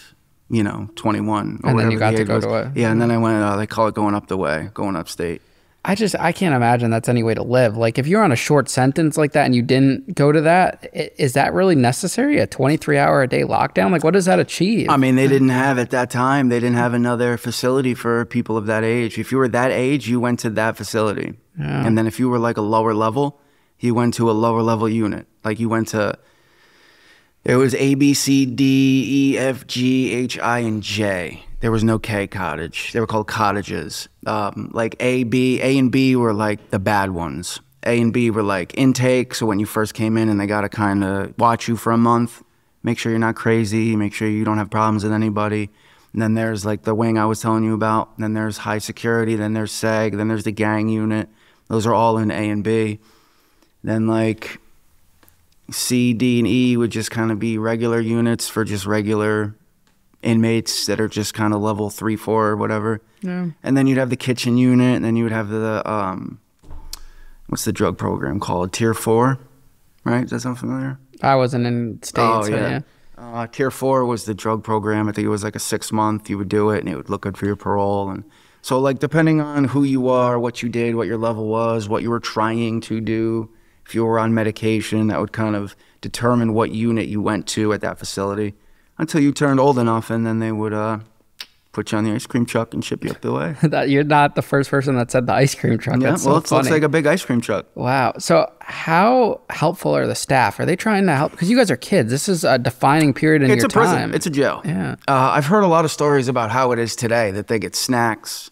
you know, 21. or And then you got to go was. to a- Yeah, and then I went. Uh, they call it going up the way, going upstate. I just I can't imagine that's any way to live. Like if you're on a short sentence like that and you didn't go to that, is that really necessary? A 23 hour a day lockdown? Like what does that achieve? I mean, they didn't have at that time. They didn't have another facility for people of that age. If you were that age, you went to that facility, yeah. and then if you were like a lower level, you went to a lower level unit. Like you went to. It was A, B, C, D, E, F, G, H, I, and J. There was no K cottage. They were called cottages. Um, like A, B, A and B were like the bad ones. A and B were like intake. So when you first came in and they got to kind of watch you for a month, make sure you're not crazy, make sure you don't have problems with anybody. And then there's like the wing I was telling you about. And then there's high security. Then there's SEG. Then there's the gang unit. Those are all in A and B. Then like C, D, and E would just kind of be regular units for just regular inmates that are just kind of level three, four, or whatever. Yeah. And then you'd have the kitchen unit, and then you would have the um, what's the drug program called? Tier four, right? Does that sound familiar? I wasn't in states. Oh so yeah. Uh, tier four was the drug program. I think it was like a six month. You would do it, and it would look good for your parole. And so, like, depending on who you are, what you did, what your level was, what you were trying to do, if you were on medication, that would kind of determine what unit you went to at that facility until you turned old enough, and then they would uh, put you on the ice cream truck and ship you up the way. that you're not the first person that said the ice cream truck. yeah, That's so well, it funny. looks like a big ice cream truck. Wow. So, how helpful are the staff? Are they trying to help? Because you guys are kids. This is a defining period in It's your time. It's a prison. It's a jail. Yeah. Uh, I've heard a lot of stories about how it is today that they get snacks.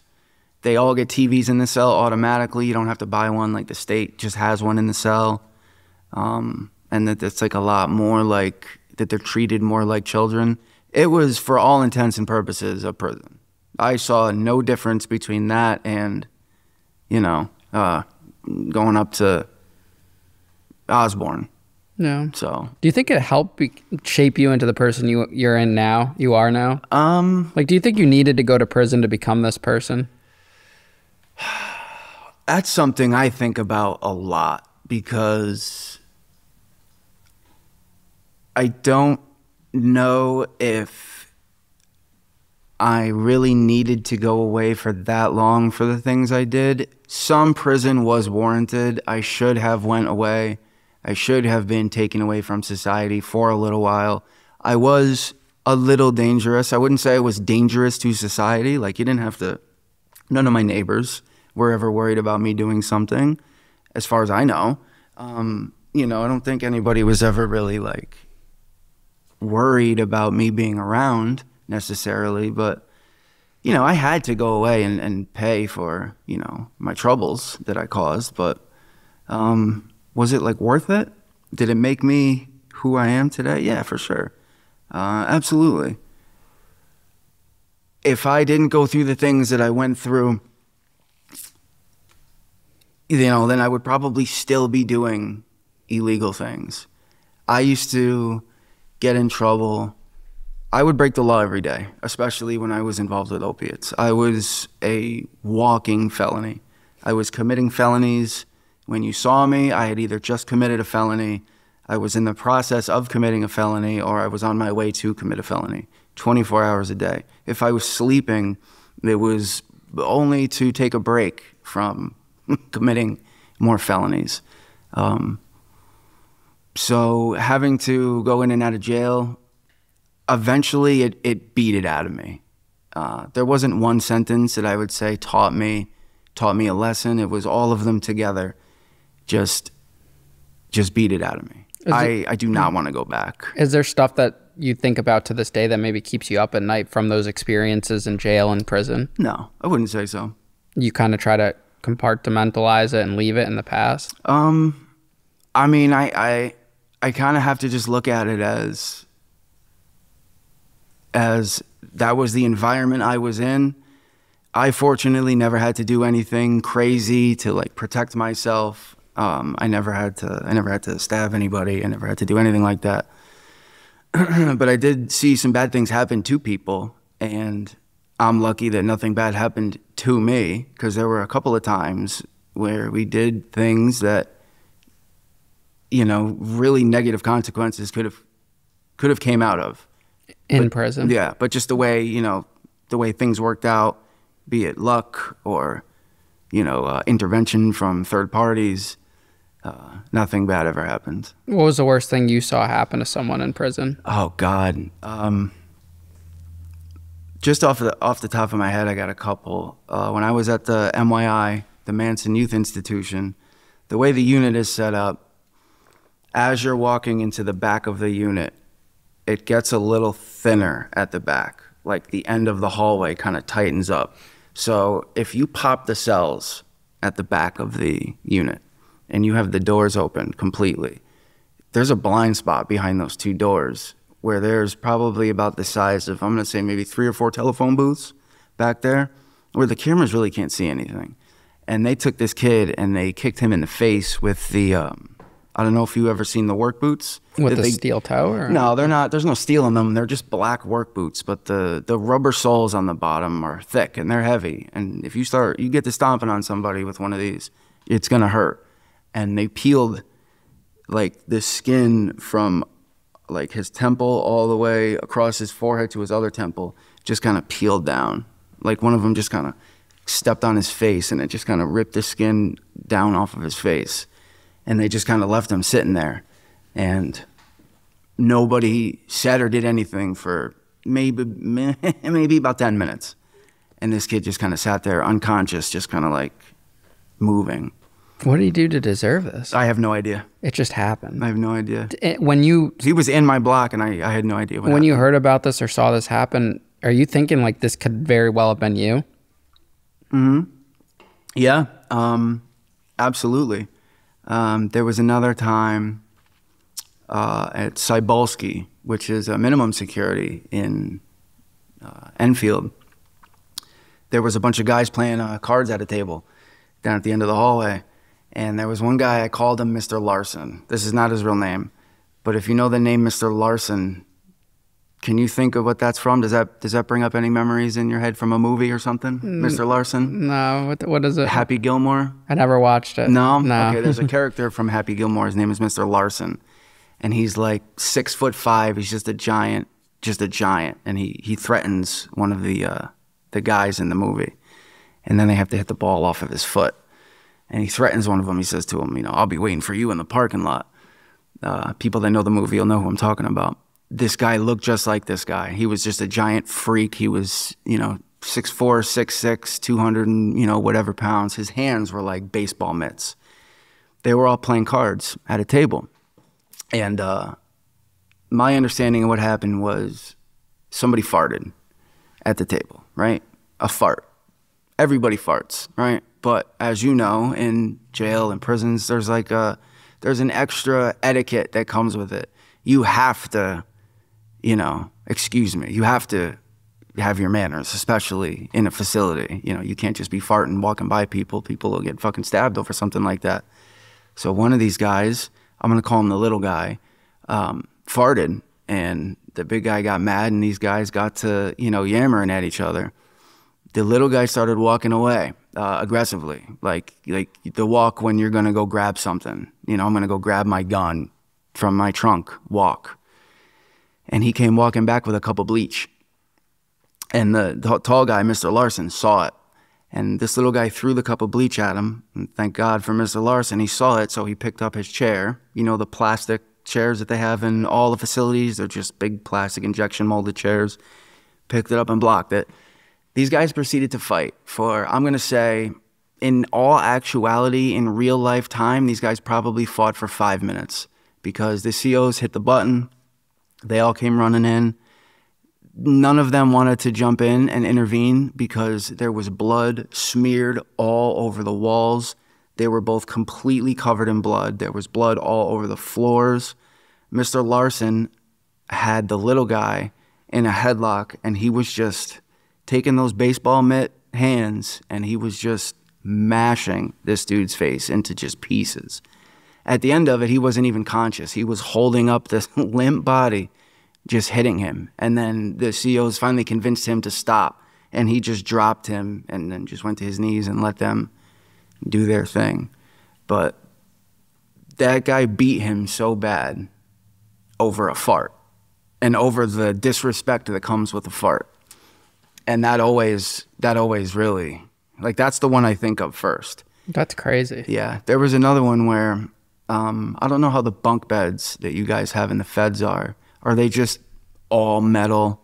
They all get TVs in the cell automatically. You don't have to buy one. Like the state just has one in the cell. Um, and that it's like a lot more like that they're treated more like children. It was, for all intents and purposes, a prison. I saw no difference between that and, you know, uh, going up to Osborn. no. So, Do you think it helped be- shape you into the person you you're in now? You are now. um, Like, do you think you needed to go to prison to become this person? That's something I think about a lot because I don't know if I really needed to go away for that long for the things I did. Some prison was warranted. I should have went away. I should have been taken away from society for a little while. I was a little dangerous. I wouldn't say I was dangerous to society. Like you didn't have to none of my neighbors were ever worried about me doing something, as far as I know. Um, you know, I don't think anybody was ever really like worried about me being around necessarily, but you know, I had to go away and, and pay for, you know, my troubles that I caused, but um, was it like worth it? Did it make me who I am today? Yeah, for sure. Uh, absolutely. If I didn't go through the things that I went through, you know, then I would probably still be doing illegal things. I used to get in trouble I would break the law every day, especially when I was involved with opiates. I was a walking felony. I was committing felonies. When you saw me, I had either just committed a felony, I was in the process of committing a felony, or I was on my way to commit a felony 24 hours a day. If I was sleeping, it was only to take a break from committing more felonies. Um, so having to go in and out of jail, eventually it, it beat it out of me. Uh, there wasn't one sentence that I would say taught me taught me a lesson. It was all of them together, just just beat it out of me. I, I do not want to go back. Is there stuff that you think about to this day that maybe keeps you up at night from those experiences in jail and prison? No, I wouldn't say so. You kind of try to compartmentalize it and leave it in the past. Um, I mean, I I I kind of have to just look at it as as that was the environment I was in. I fortunately never had to do anything crazy to like protect myself. Um, I never had to. I never had to stab anybody. I never had to do anything like that. but I did see some bad things happen to people, and I'm lucky that nothing bad happened to me because there were a couple of times where we did things that, you know, really negative consequences could have could have came out of in but, prison. Yeah, but just the way you know the way things worked out, be it luck or you know uh, intervention from third parties, uh, nothing bad ever happened. What was the worst thing you saw happen to someone in prison? Oh God. Um, just off the off the top of my head, I got a couple. Uh, when I was at the MYI, the Manson Youth Institution, the way the unit is set up, as you're walking into the back of the unit, it gets a little thinner at the back. Like the end of the hallway kind of tightens up. So if you pop the cells at the back of the unit and you have the doors open completely, there's a blind spot behind those two doors where there's probably about the size of, I'm going to say maybe three or four telephone booths back there where the cameras really can't see anything. And they took this kid and they kicked him in the face with the, um, I don't know if you ever seen the work boots. With the they, steel toe? Or? No, they're not. There's no steel in them. They're just black work boots, but the, the rubber soles on the bottom are thick and they're heavy. And if you start, you get to stomping on somebody with one of these, it's going to hurt. And they peeled like the skin from like his temple all the way across his forehead to his other temple just kind of peeled down. Like one of them just kind of stepped on his face and it just kind of ripped the skin down off of his face. And they just kind of left him sitting there. And nobody said or did anything for maybe maybe about 10 minutes. And this kid just kind of sat there unconscious, just kind of like moving. What did he do to deserve this? I have no idea. It just happened. I have no idea. Eh, When you He was in my block, and I, I had no idea. What when happened. you heard about this or saw this happen, are you thinking like this could very well have been you? Hmm. Yeah, um, absolutely. Um, there was another time uh, at Cybulski, which is a minimum security in uh, Enfield. There was a bunch of guys playing uh, cards at a table down at the end of the hallway. And there was one guy, I called him Mr. Larson. This is not his real name. But if you know the name Mr. Larson, can you think of what that's from? Does that does that bring up any memories in your head from a movie or something? Mr. Larson? No. What, what is it? Happy Gilmore? I never watched it. No. No. Okay, there's a character from Happy Gilmore. His name is Mr. Larson, and he's like six foot five. He's just a giant, just a giant, and he he threatens one of the uh, the guys in the movie, and then they have to hit the ball off of his foot, and he threatens one of them. He says to him, you know, I'll be waiting for you in the parking lot. Uh, people that know the movie will know who I'm talking about. This guy looked just like this guy. He was just a giant freak. He was, you know, 6'4", 6'6", 200 and, you know, whatever pounds. His hands were like baseball mitts. They were all playing cards at a table. And uh, my understanding of what happened was somebody farted at the table, right? A fart. Everybody farts, right? But as you know, in jail and prisons, there's like a there's an extra etiquette that comes with it. You have to, you know, excuse me. You have to have your manners, especially in a facility. You know, you can't just be farting walking by people. People will get fucking stabbed over something like that. So one of these guys, I'm gonna call him the little guy, um, farted, and the big guy got mad and these guys got to, you know, yammering at each other. The little guy started walking away uh, aggressively, like like the walk when you're gonna go grab something. You know, I'm gonna go grab my gun from my trunk. Walk. And he came walking back with a cup of bleach. And the, the tall guy, Mr. Larson, saw it. And this little guy threw the cup of bleach at him. And thank God for Mr. Larson, he saw it, so he picked up his chair. You know, the plastic chairs that they have in all the facilities, they're just big plastic injection molded chairs. Picked it up and blocked it. These guys proceeded to fight for, I'm going to say, in all actuality, in real life time, these guys probably fought for five minutes because the COs hit the button. They all came running in none of them wanted to jump in and intervene because there was blood smeared all over the walls. They were both completely covered in blood. There was blood all over the floors. Mr. Larson had the little guy in a headlock and he was just taking those baseball mitt hands and he was just mashing this dude's face into just pieces. At the end of it, he wasn't even conscious. He was holding up this limp body just hitting him. And then the CEOs finally convinced him to stop. And he just dropped him and then just went to his knees and let them do their thing. But that guy beat him so bad over a fart and over the disrespect that comes with a fart. And that always, that always really, like, that's the one I think of first. That's crazy. Yeah. There was another one where, um, I don't know how the bunk beds that you guys have in the feds are are they just all metal?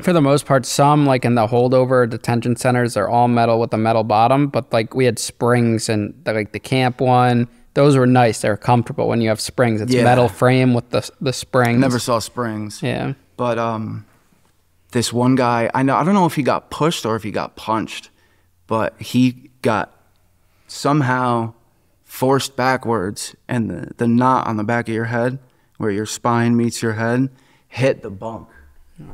For the most part, some like in the holdover detention centers are all metal with a metal bottom, but like we had springs and the, like the camp one, those were nice. They're comfortable when you have springs. It's Yeah. metal frame with the the springs. Never saw springs. Yeah. But um, this one guy, I know, I don't know if he got pushed or if he got punched, but he got somehow forced backwards, and the, the knot on the back of your head, where your spine meets your head, hit the bunk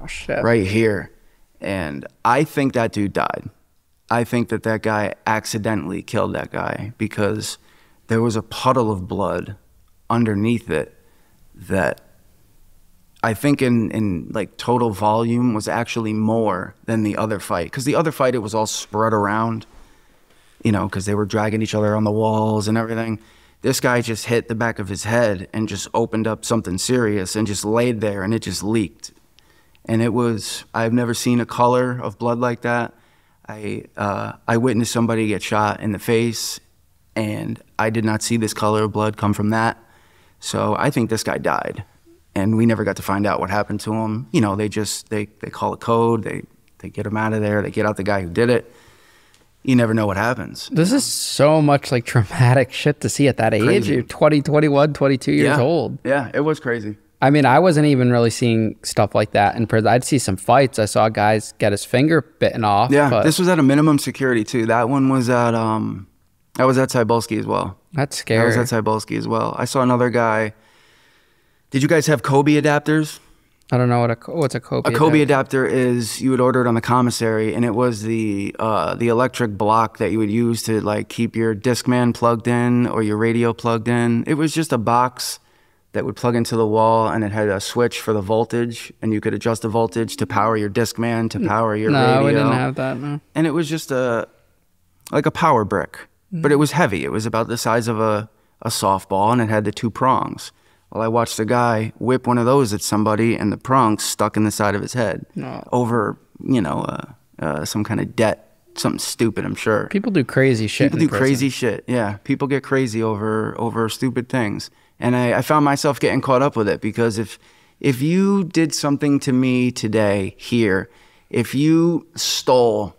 Oh shit. right here. And I think that dude died. I think that that guy accidentally killed that guy because there was a puddle of blood underneath it that I think in, in like total volume was actually more than the other fight. Because the other fight, it was all spread around, you know, because they were dragging each other on the walls and everything. This guy just hit the back of his head and just opened up something serious and just laid there and it just leaked and it was I've never seen a color of blood like that. I uh, I witnessed somebody get shot in the face, and I did not see this color of blood come from that. So I think this guy died, and we never got to find out what happened to him. You know, they just they they call a code, they they get him out of there, they get out the guy who did it. You never know what happens. This is so much like traumatic shit to see at that age. Crazy. You're 20, 21, 22 years yeah. old. Yeah, it was crazy. I mean, I wasn't even really seeing stuff like that in prison. I'd see some fights. I saw guys get his finger bitten off. Yeah, but this was at a minimum security too. That one was at um, that was at Cybulski as well. that's scary. I scary. was at Cybulski as well. I saw another guy. Did you guys have Kobe adapters? I don't know what a what's a Kobe. A Kobe adapter? adapter is you would order it on the commissary, and it was the uh, the electric block that you would use to like keep your Discman plugged in or your radio plugged in. It was just a box that would plug into the wall, and it had a switch for the voltage, and you could adjust the voltage to power your Discman to power your No, radio we didn't have that. No. and it was just a like a power brick, but it was heavy. It was about the size of a, a softball, and it had the two prongs. Well, I watched a guy whip one of those at somebody, and the prongs stuck in the side of his head No. over, you know, uh, uh, some kind of debt, something stupid. I'm sure. People do crazy shit. People do prison. crazy shit. Yeah, people get crazy over over stupid things, and I, I found myself getting caught up with it because if if you did something to me today here, if you stole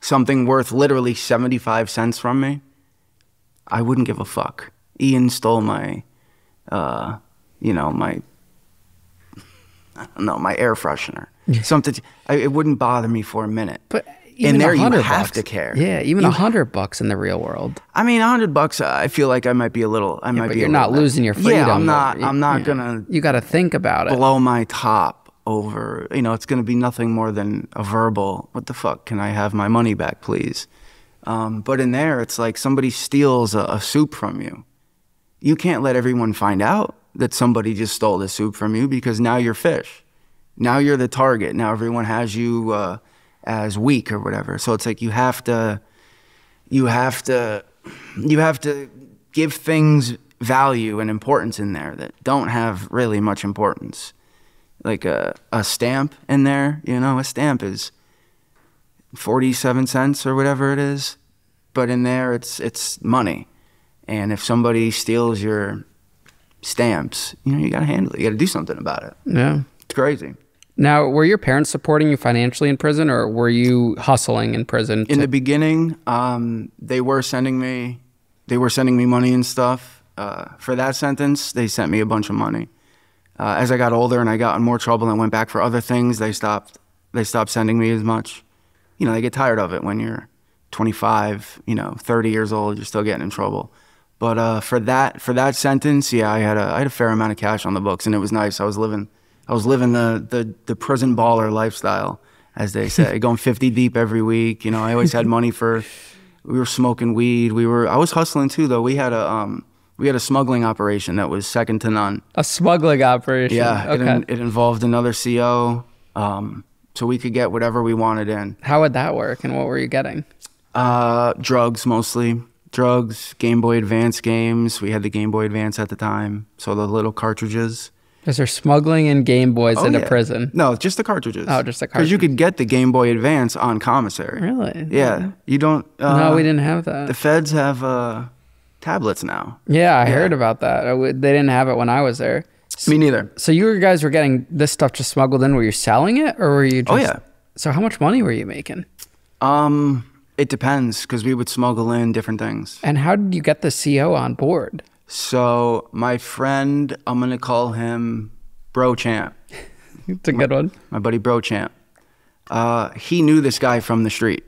something worth literally seventy five cents from me, I wouldn't give a fuck. Ian stole my, uh, you know, my. I don't know, my air freshener. Something I, it wouldn't bother me for a minute. But in there, you have bucks- to care. Yeah, even a hundred bucks in the real world. I mean, a hundred bucks. I feel like I might be a little. I might but be. you're a not little- losing your freedom. Yeah, I'm not. though. I'm not You- gonna You got to think about it. blow my top over. You know, it's gonna be nothing more than a verbal. What the fuck? Can I have my money back, please? Um, but in there, it's like somebody steals a, a soup from you. You can't let everyone find out that somebody just stole the soup from you because now you're fish. Now you're the target. Now everyone has you uh, as weak or whatever. So it's like you have to, you have to, you have to give things value and importance in there that don't have really much importance. Like a, a stamp in there, you know, a stamp is 47 cents or whatever it is, but in there it's it's money. And if somebody steals your stamps, you know, you got to handle it. You got to do something about it. Yeah. It's crazy. Now, were your parents supporting you financially in prison or were you hustling in prison? In the beginning, um, they were sending me they were sending me money and stuff uh, for that sentence, they sent me a bunch of money. Uh, as I got older and I got in more trouble and went back for other things, they stopped. They stopped sending me as much. You know, they get tired of it when you're 25, you know, 30 years old, you're still getting in trouble. But uh, for that for that sentence, yeah, I had a I had a fair amount of cash on the books, and it was nice. I was living I was living the the, the prison baller lifestyle, as they say, going 50 deep every week. You know, I always had money for. We were smoking weed. We were I was hustling too, though. We had a um, we had a smuggling operation that was second to none. A smuggling operation. Yeah, okay. it, it involved another CO, um, so we could get whatever we wanted in. How would that work, and what were you getting? Uh, drugs mostly. Drugs, Game Boy Advance games. We had the Game Boy Advance at the time, so the little cartridges. Is there smuggling in Game Boys Oh, into yeah. prison? No, just the cartridges. Oh, just the cartridges. Because you could get the Game Boy Advance on commissary. Really? Yeah, you don't. Uh, no, we didn't have that. The feds have uh, tablets now. yeah, I Yeah. heard about that. They didn't have it when I was there. Me neither. So you guys were getting this stuff just smuggled in. Were you selling it, or were you? Just, Oh, yeah. So how much money were you making? Um, it depends because we would smuggle in different things. And how did you get the CO on board? So my friend, I'm gonna call him Bro Champ, It's a good one. my buddy Bro Champ. Uh, he knew this guy from the street,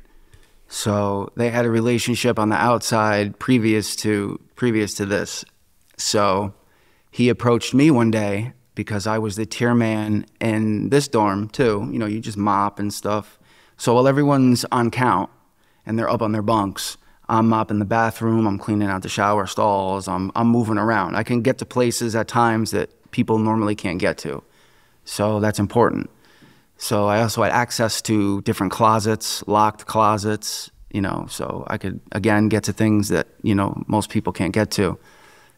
so they had a relationship on the outside previous to previous to this. So he approached me one day because I was the tier man in this dorm too. You know, you just mop and stuff. So while everyone's on count and they're up on their bunks, I'm mopping the bathroom, I'm cleaning out the shower stalls, I'm, I'm moving around. I can get to places at times that people normally can't get to. So that's important. So I also had access to different closets, locked closets, you know, so I could again get to things that, you know, most people can't get to.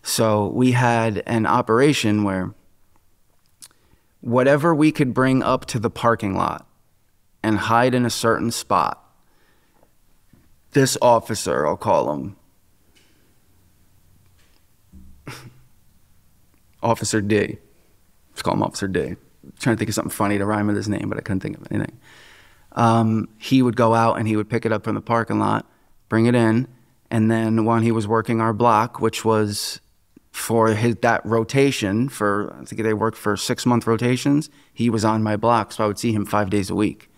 So we had an operation where whatever we could bring up to the parking lot and hide in a certain spot, this officer, I'll call him Officer D. Let's call him Officer D. trying to think of something funny to rhyme with his name, but I couldn't think of anything. Um, he would go out and he would pick it up from the parking lot, bring it in, and then when he was working our block, which was for his that rotation for I think they worked for six month rotations, he was on my block, so I would see him five days a week.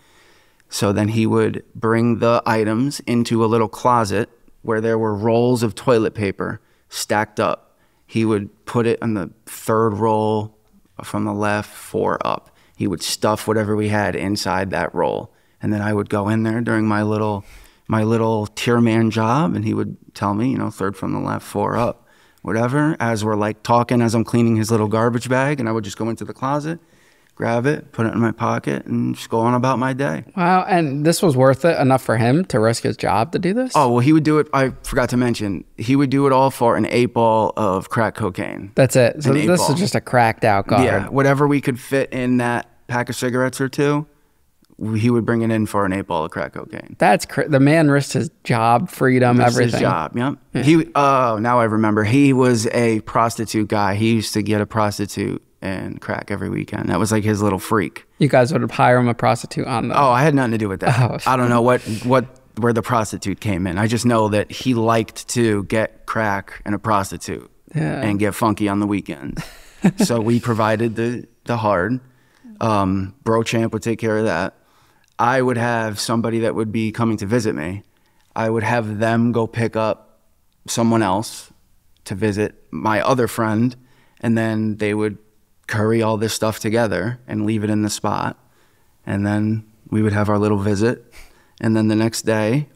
So then he would bring the items into a little closet where there were rolls of toilet paper stacked up. He would put it on the third roll from the left, four up. He would stuff whatever we had inside that roll. And then I would go in there during my little my little tier man job and he would tell me, you know, third from the left, four up, whatever, as we're like talking as I'm cleaning his little garbage bag and I would just go into the closet, grab it, put it in my pocket and just go on about my day. Wow. And this was worth it enough for him to risk his job to do this? Oh, well, he would do it. I forgot to mention, he would do it all for an eight ball of crack cocaine. That's it. So this ball. is just a cracked out guard. Yeah, whatever we could fit in that pack of cigarettes or two, he would bring it in for an eight ball of crack cocaine. That's cr- the man risked his job, freedom, everything. his job. Yep. He. Oh, now I remember. He was a prostitute guy. He used to get a prostitute and crack every weekend. That was like his little freak. You guys would hire him a prostitute on the. Oh, I had nothing to do with that. Oh. I don't know what what where the prostitute came in. I just know that he liked to get crack and a prostitute Yeah. and get funky on the weekends. so we provided the the hard. Um, Bro Champ would take care of that. I would have somebody that would be coming to visit me. I would have them go pick up someone else to visit my other friend, and then they would curry all this stuff together and leave it in the spot. And then we would have our little visit. And then the next day,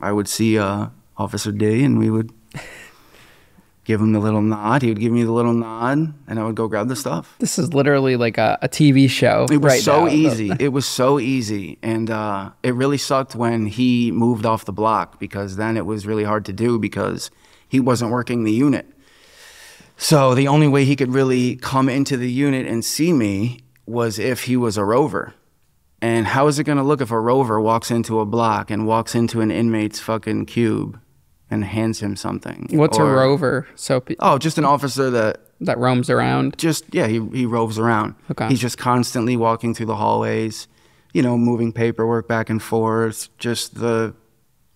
I would see uh, Officer D, and we would give him the little nod. He would give me the little nod, and I would go grab the stuff. This is literally like a, a TV show. It was right so now. easy. it was so easy, and uh, it really sucked when he moved off the block because then it was really hard to do because he wasn't working the unit. So the only way he could really come into the unit and see me was if he was a rover. And how is it going to look if a rover walks into a block and walks into an inmate's fucking cube and hands him something? What's a rover? So Oh, just an officer that that roams around. just yeah, he he roves around. Okay. He's just constantly walking through the hallways, you know, moving paperwork back and forth. Just the,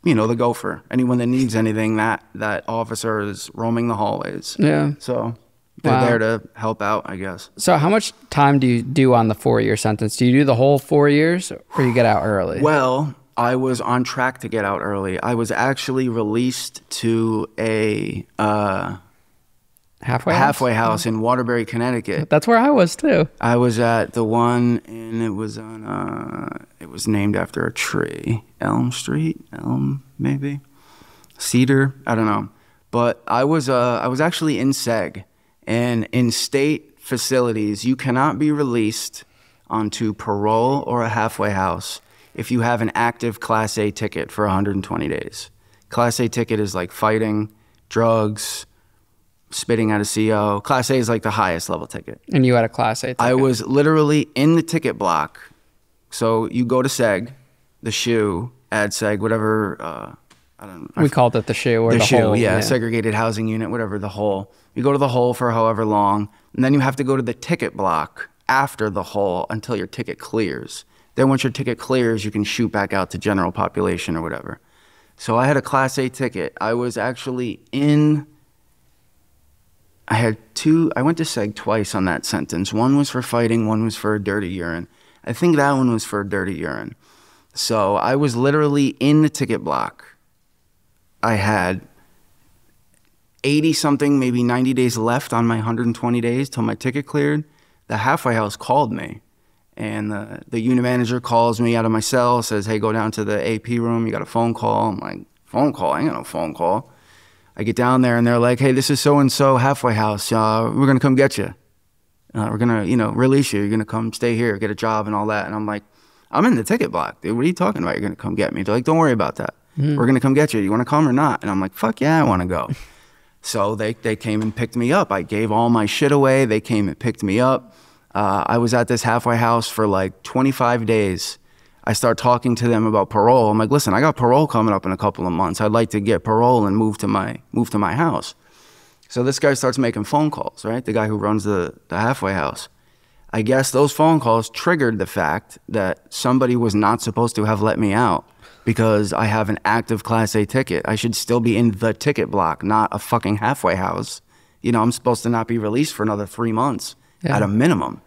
you know, the gopher. Anyone that needs anything, that that officer is roaming the hallways. Yeah. So they're Wow. there to help out, I guess. So how much time do you do on the four year sentence? Do you do the whole four years or you get out early? Well, I was on track to get out early. I was actually released to a uh, halfway. house? halfway house in Waterbury, Connecticut. That's where I was too. I was at the one, and it was on. Uh, it was named after a tree, Elm Street, Elm maybe, Cedar. I don't know, but I was. Uh, I was actually in Seg, and in state facilities, you cannot be released onto parole or a halfway house if you have an active Class A ticket for 120 days. Class A ticket is like fighting, drugs, spitting out a CO. Class A is like the highest level ticket. And you had a class A. I ticket. was literally in the ticket block. So you go to SEG, the shoe, ad SEG, whatever. Uh, I don't know. We called it the shoe or the, the, shoe, hole. yeah, segregated housing unit, whatever, the hole. You go to the hole for however long, and then you have to go to the ticket block after the hole until your ticket clears. Then once your ticket clears, you can shoot back out to general population or whatever. So I had a class A ticket. I was actually in I had two I went to SEG twice on that sentence. One was for fighting, one was for a dirty urine. I think that one was for a dirty urine. So I was literally in the ticket block. I had 80 something, maybe 90 days left on my 120 days till my ticket cleared. The halfway house called me, and the, the unit manager calls me out of my cell, says, Hey, go down to the AP room. You got a phone call. I'm like, Phone call? I ain't got no phone call. I get down there, and they're like, Hey, this is so and so halfway house. Uh, we're going to come get you. Uh, we're going to, you know, release you. You're going to come stay here, get a job, and all that. And I'm like, I'm in the ticket block, dude. What are you talking about? You're going to come get me. They're like, Don't worry about that. We're going to come get you. You want to come or not? And I'm like, Fuck yeah, I want to go. So they, they came and picked me up. I gave all my shit away. They came and picked me up. Uh, I was at this halfway house for like 25 days. I start talking to them about parole. I'm like, listen, I got parole coming up in a couple of months. I'd like to get parole and move to my move to my house. So this guy starts making phone calls, right? The guy who runs the, the halfway house. I guess those phone calls triggered the fact that somebody was not supposed to have let me out because I have an active Class A ticket. I should still be in the ticket block, not a fucking halfway house. You know, I'm supposed to not be released for another three months Yeah. at a minimum.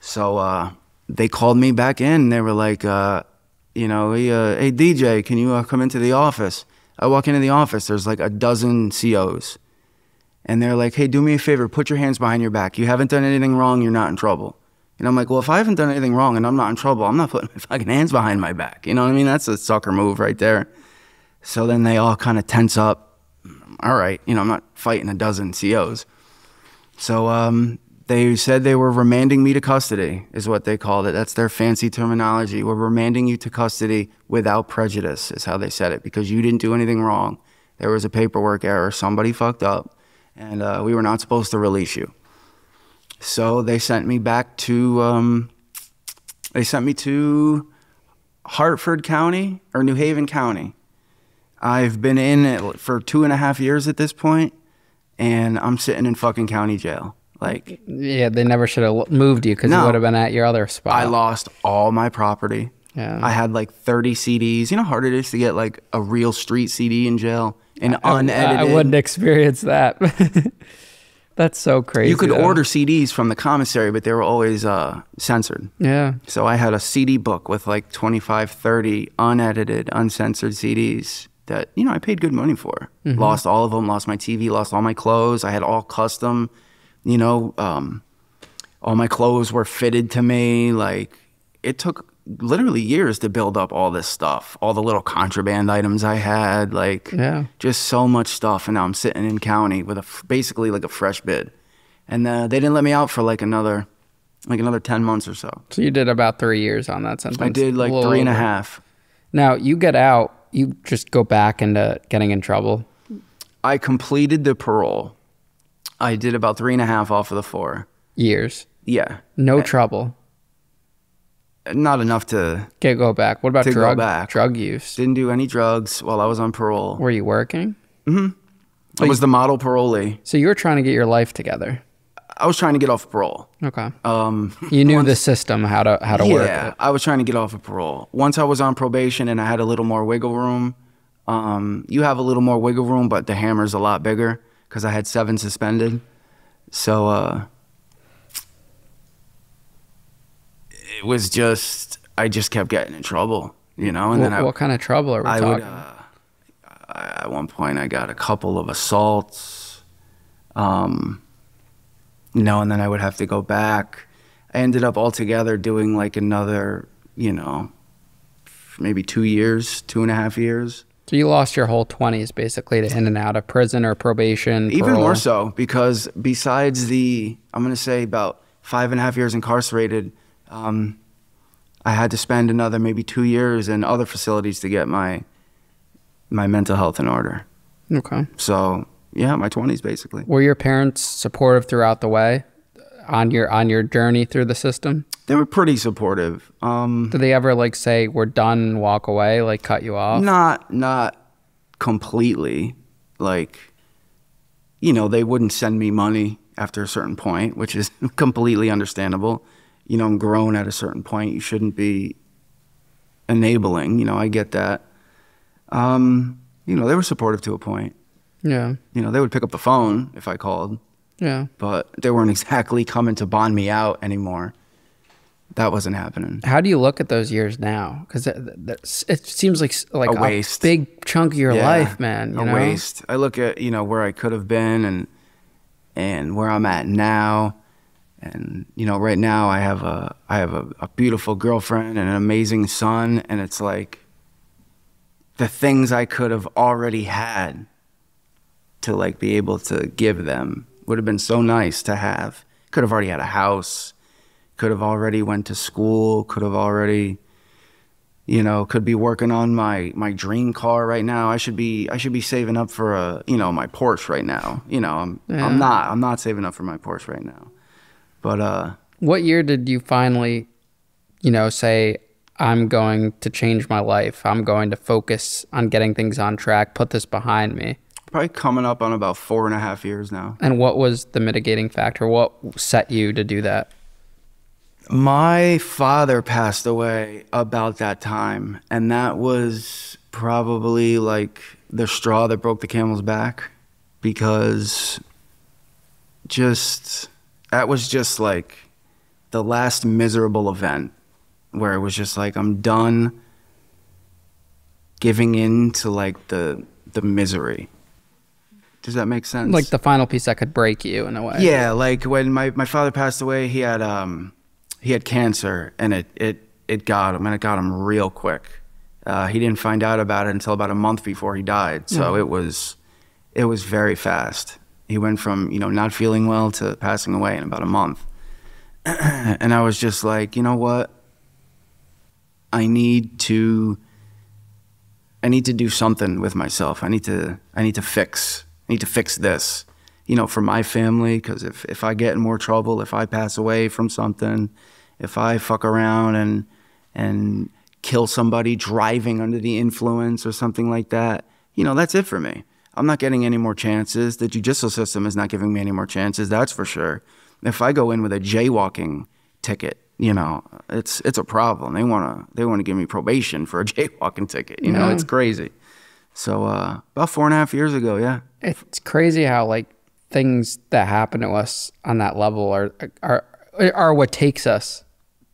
So uh, they called me back in. They were like, uh, you know, hey, uh, hey DJ, can you uh, come into the office? I walk into the office. There's like a dozen COs, and they're like, hey, do me a favor, put your hands behind your back. You haven't done anything wrong. You're not in trouble. And I'm like, well, if I haven't done anything wrong and I'm not in trouble, I'm not putting my fucking hands behind my back. You know what I mean? That's a sucker move right there. So then they all kind of tense up. All right, you know, I'm not fighting a dozen COs. So um, they said they were remanding me to custody, is what they called it. That's their fancy terminology. We're remanding you to custody without prejudice, is how they said it, because you didn't do anything wrong. There was a paperwork error. Somebody fucked up, and uh, we were not supposed to release you. So they sent me back to, um, they sent me to Hartford County or New Haven County. I've been in it for two and a half years at this point, and I'm sitting in fucking county jail. Like, Yeah, they never should have moved you because you would have been at your other spot. I lost all my property. Yeah. I had like 30 CDs. You know how hard it is to get like a real street CD in jail and unedited? I, I wouldn't experience that. That's so crazy. You could though. order CDs from the commissary, but they were always uh, censored. Yeah. So I had a CD book with like 25, 30 unedited, uncensored CDs that, you know, I paid good money for. Lost all of them, lost my TV, lost all my clothes. I had all custom, you know, um, all my clothes were fitted to me. Like it took literally years to build up all this stuff, all the little contraband items I had, like Yeah. just so much stuff. And now I'm sitting in county with a basically like a fresh bid, and uh, they didn't let me out for like another like another ten months or so. So you did about three years on that sentence. I did like three and a half. Now you get out, you just go back into getting in trouble. I completed the parole. I did about three and a half off of the four. Years. Yeah, No trouble. not enough to Get go back. What about drug back. drug use? didn't do any drugs while I was on parole. Were you working? Hmm. I was the model parolee. So you were trying to get your life together. I was trying to get off parole. Okay. Um, You knew the system, how to how to work yeah. I was trying to get off of parole. Once I was on probation and I had a little more wiggle room, um, you have a little more wiggle room, but the hammer's a lot bigger because I had seven suspended. So uh, it was just, I just kept getting in trouble, you know? And What, then I, what kind of trouble are we I talking? would, uh, at one point, I got a couple of assaults, um, you know, and then I would have to go back. I ended up altogether doing like another, you know, maybe two years, two and a half years. So you lost your whole twenties basically to in and out of prison or probation. Even parole. more so because besides the, I'm going to say about five and a half years incarcerated, um, I had to spend another maybe two years in other facilities to get my my mental health in order. Okay. So yeah, my 20s basically. Were your parents supportive throughout the way on your on your journey through the system? They were pretty supportive. Um, Did they ever like say we're done and walk away, like cut you off? not not completely. Like, you know, they wouldn't send me money after a certain point, which is completely understandable. You know, I'm grown at a certain point. You shouldn't be enabling. You know, I get that. Um, you know, they were supportive to a point. Yeah. You know, they would pick up the phone if I called, Yeah. but they weren't exactly coming to bond me out anymore. That wasn't happening. How do you look at those years now? Because it, seems like like A waste. big chunk of your Yeah, life, man. You a know? waste. I look at you know where I could have been and and where I'm at now, and you know right now I have a I have a, a beautiful girlfriend and an amazing son, and it's like the things I could have already had to like be able to give them would have been so nice to have. Could have already had a house, could have already went to school, could have already you know could be working on my my dream car right now i should be i should be saving up for a you know my porsche right now you know i'm Yeah. i'm not i'm not saving up for my porsche right now but uh What year did you finally, you know, say I'm going to change my life? I'm going to focus on getting things on track. Put this behind me. Probably coming up on about four and a half years now And what was the mitigating factor? What set you to do that? my father passed away about that time and that was probably like the straw that broke the camel's back because just that was just like the last miserable event where it was just like I'm done giving in to like the the misery. Does that make sense? Like the final piece that could break you in a way. Yeah, like when my, my father passed away, he had um he had cancer and it it it got him and it got him real quick. Uh, he didn't find out about it until about a month before he died. So it was it was very fast. He went from you know not feeling well to passing away in about a month. and I was just like, you know what? I need to I need to do something with myself. I need to I need to fix need to fix this. You know, for my family cuz if if I get in more trouble, if I pass away from something, if I fuck around and and kill somebody driving under the influence or something like that, you know, that's it for me. I'm not getting any more chances. The judicial system is not giving me any more chances, that's for sure. If I go in with a jaywalking ticket, you know, it's it's a problem. They want to they want to give me probation for a jaywalking ticket. You know, Yeah. it's crazy. So uh, about four and a half years ago, yeah, It's crazy how like things that happen to us on that level are are are what takes us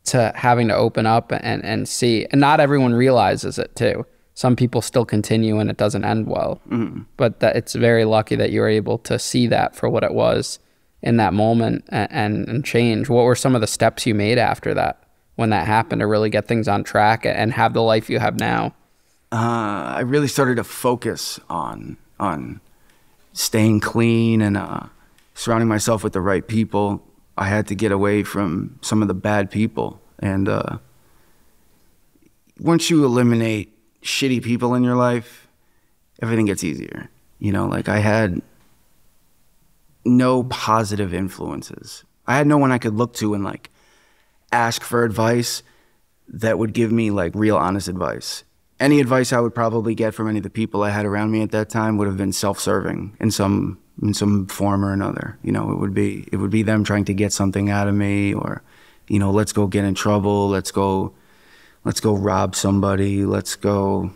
to having to open up and and see. And not everyone realizes it too. Some people still continue and it doesn't end well. But that it's very lucky that you were able to see that for what it was in that moment and, and and change. What were some of the steps you made after that? when that happened to really get things on track and have the life you have now? Uh, I really started to focus on on staying clean and uh, surrounding myself with the right people. I had to get away from some of the bad people, and uh, once you eliminate shitty people in your life, everything gets easier. You know, like I had no positive influences. I had no one I could look to and like ask for advice that would give me like real honest advice. Any advice I would probably get from any of the people I had around me at that time would have been self-serving in some in some form or another. You know, it would be it would be them trying to get something out of me or you know, let's go get in trouble, let's go let's go rob somebody, let's go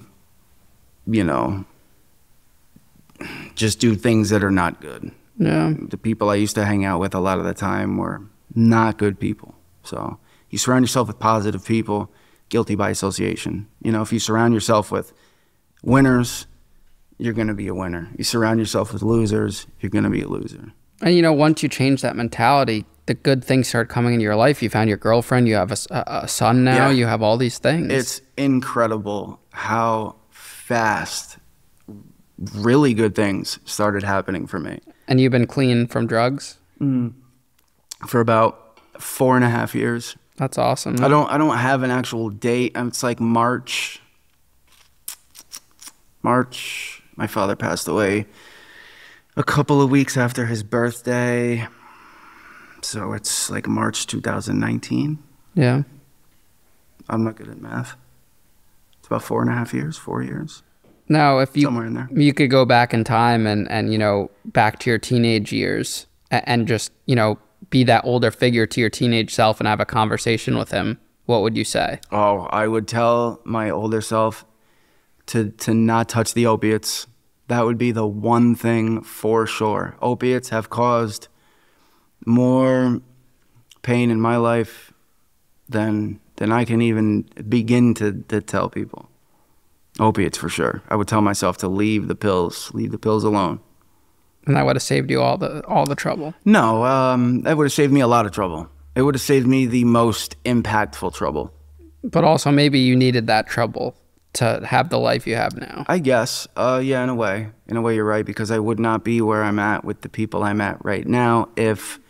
you know, just do things that are not good. Yeah. The people I used to hang out with a lot of the time were not good people. So you surround yourself with positive people, guilty by association. You know, if you surround yourself with winners, you're going to be a winner. You surround yourself with losers, you're going to be a loser. And you know, once you change that mentality, the good things start coming into your life. You found your girlfriend, you have a, a son now, yeah. you have all these things. It's incredible how fast really good things started happening for me. And you've been clean from drugs? Mm. For about four and a half years. That's awesome. I don't I don't have an actual date. Um, it's like March. March. My father passed away a couple of weeks after his birthday. So it's like March 2019. Yeah. I'm not good at math. It's about four and a half years, four years. Now, if you somewhere in there, you could go back in time and and you know back to your teenage years and, and just you know be that older figure to your teenage self and have a conversation with him, what would you say? Oh, I would tell my older self to to not touch the opiates. That would be the one thing for sure. Opiates have caused more pain in my life than than I can even begin to, to tell people. Opiates for sure. I would tell myself to leave the pills, leave the pills alone. And that would have saved you all the all the trouble. No, um, that would have saved me a lot of trouble. It would have saved me the most impactful trouble. But also, maybe you needed that trouble to have the life you have now. I guess. Uh, yeah, in a way. In a way, you're right because I would not be where I'm at with the people I'm at right now if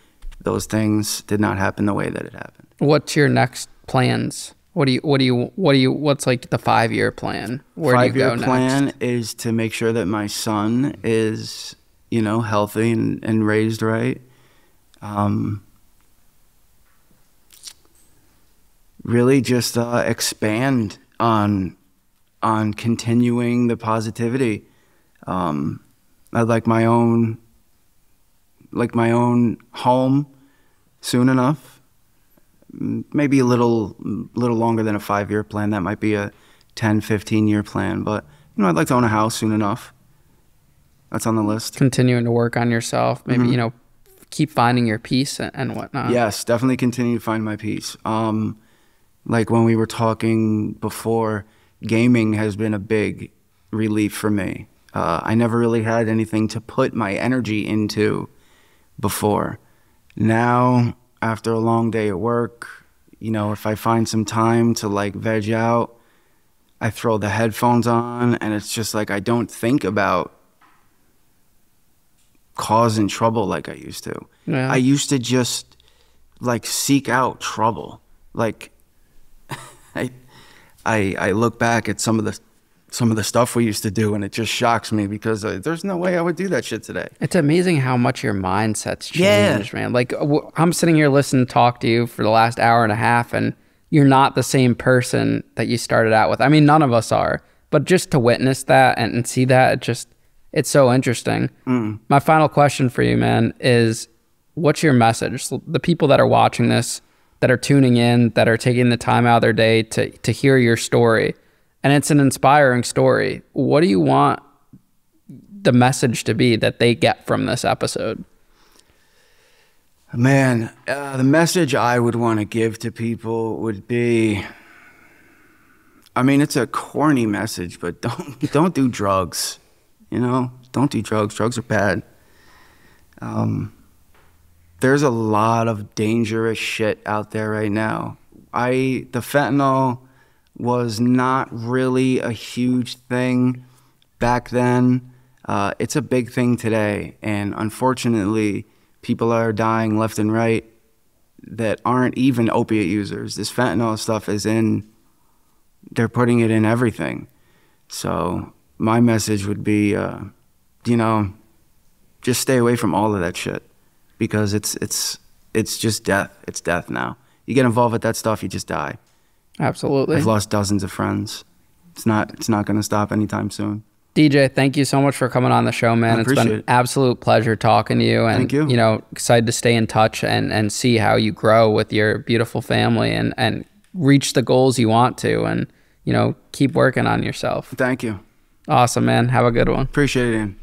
those things did not happen the way that it happened. What's your next plans? What do you what do you what do you what's like the five year plan? Where five do you go year plan is to make sure that my son is, you know, healthy and, and raised right. Um, really just uh, expand on on continuing the positivity. Um, I'd like my own like my own home soon enough maybe a little little longer than a five year plan. That might be a 10, 15 year plan. But you know, I'd like to own a house soon enough. That's on the list. Continuing to work on yourself, maybe mm-hmm. you know, keep finding your peace and whatnot. Yes, definitely continue to find my peace. Um, like when we were talking before, gaming has been a big relief for me. Uh, I never really had anything to put my energy into before. Now after a long day at work, you know, if I find some time to like veg out, I throw the headphones on and it's just like I don't think about causing trouble like I used to. Yeah. I used to just like seek out trouble. Like I I I look back at some of the some of the stuff we used to do, and it just shocks me because uh, there's no way I would do that shit today. It's amazing how much your mindset's changed, yeah. man. Like I'm sitting here listening to talk to you for the last hour and a half, and you're not the same person that you started out with. I mean, none of us are, but just to witness that and, and see that, it just it's so interesting. Mm. My final question for you, man, is what's your message? The people that are watching this, that are tuning in, that are taking the time out of their day to to hear your story and it's an inspiring story. What do you want the message to be that they get from this episode? Man, uh, the message I would want to give to people would be I mean, it's a corny message, but don't don't do drugs. You know, don't do drugs. Drugs are bad. Um, there's a lot of dangerous shit out there right now. I the fentanyl was not really a huge thing back then. Uh, it's a big thing today, and unfortunately, people are dying left and right that aren't even opiate users. This fentanyl stuff is in. They're putting it in everything. So my message would be, uh, you know, just stay away from all of that shit because it's it's it's just death. It's death now. You get involved with that stuff, you just die. Absolutely. I've lost dozens of friends. It's not it's not going to stop anytime soon. DJ, thank you so much for coming on the show, man. It's been an absolute pleasure talking to you and Thank you. you know, excited to stay in touch and and see how you grow with your beautiful family and and reach the goals you want to and you know, keep working on yourself. Thank you. Awesome, man. Have a good one. Appreciate it. Ian.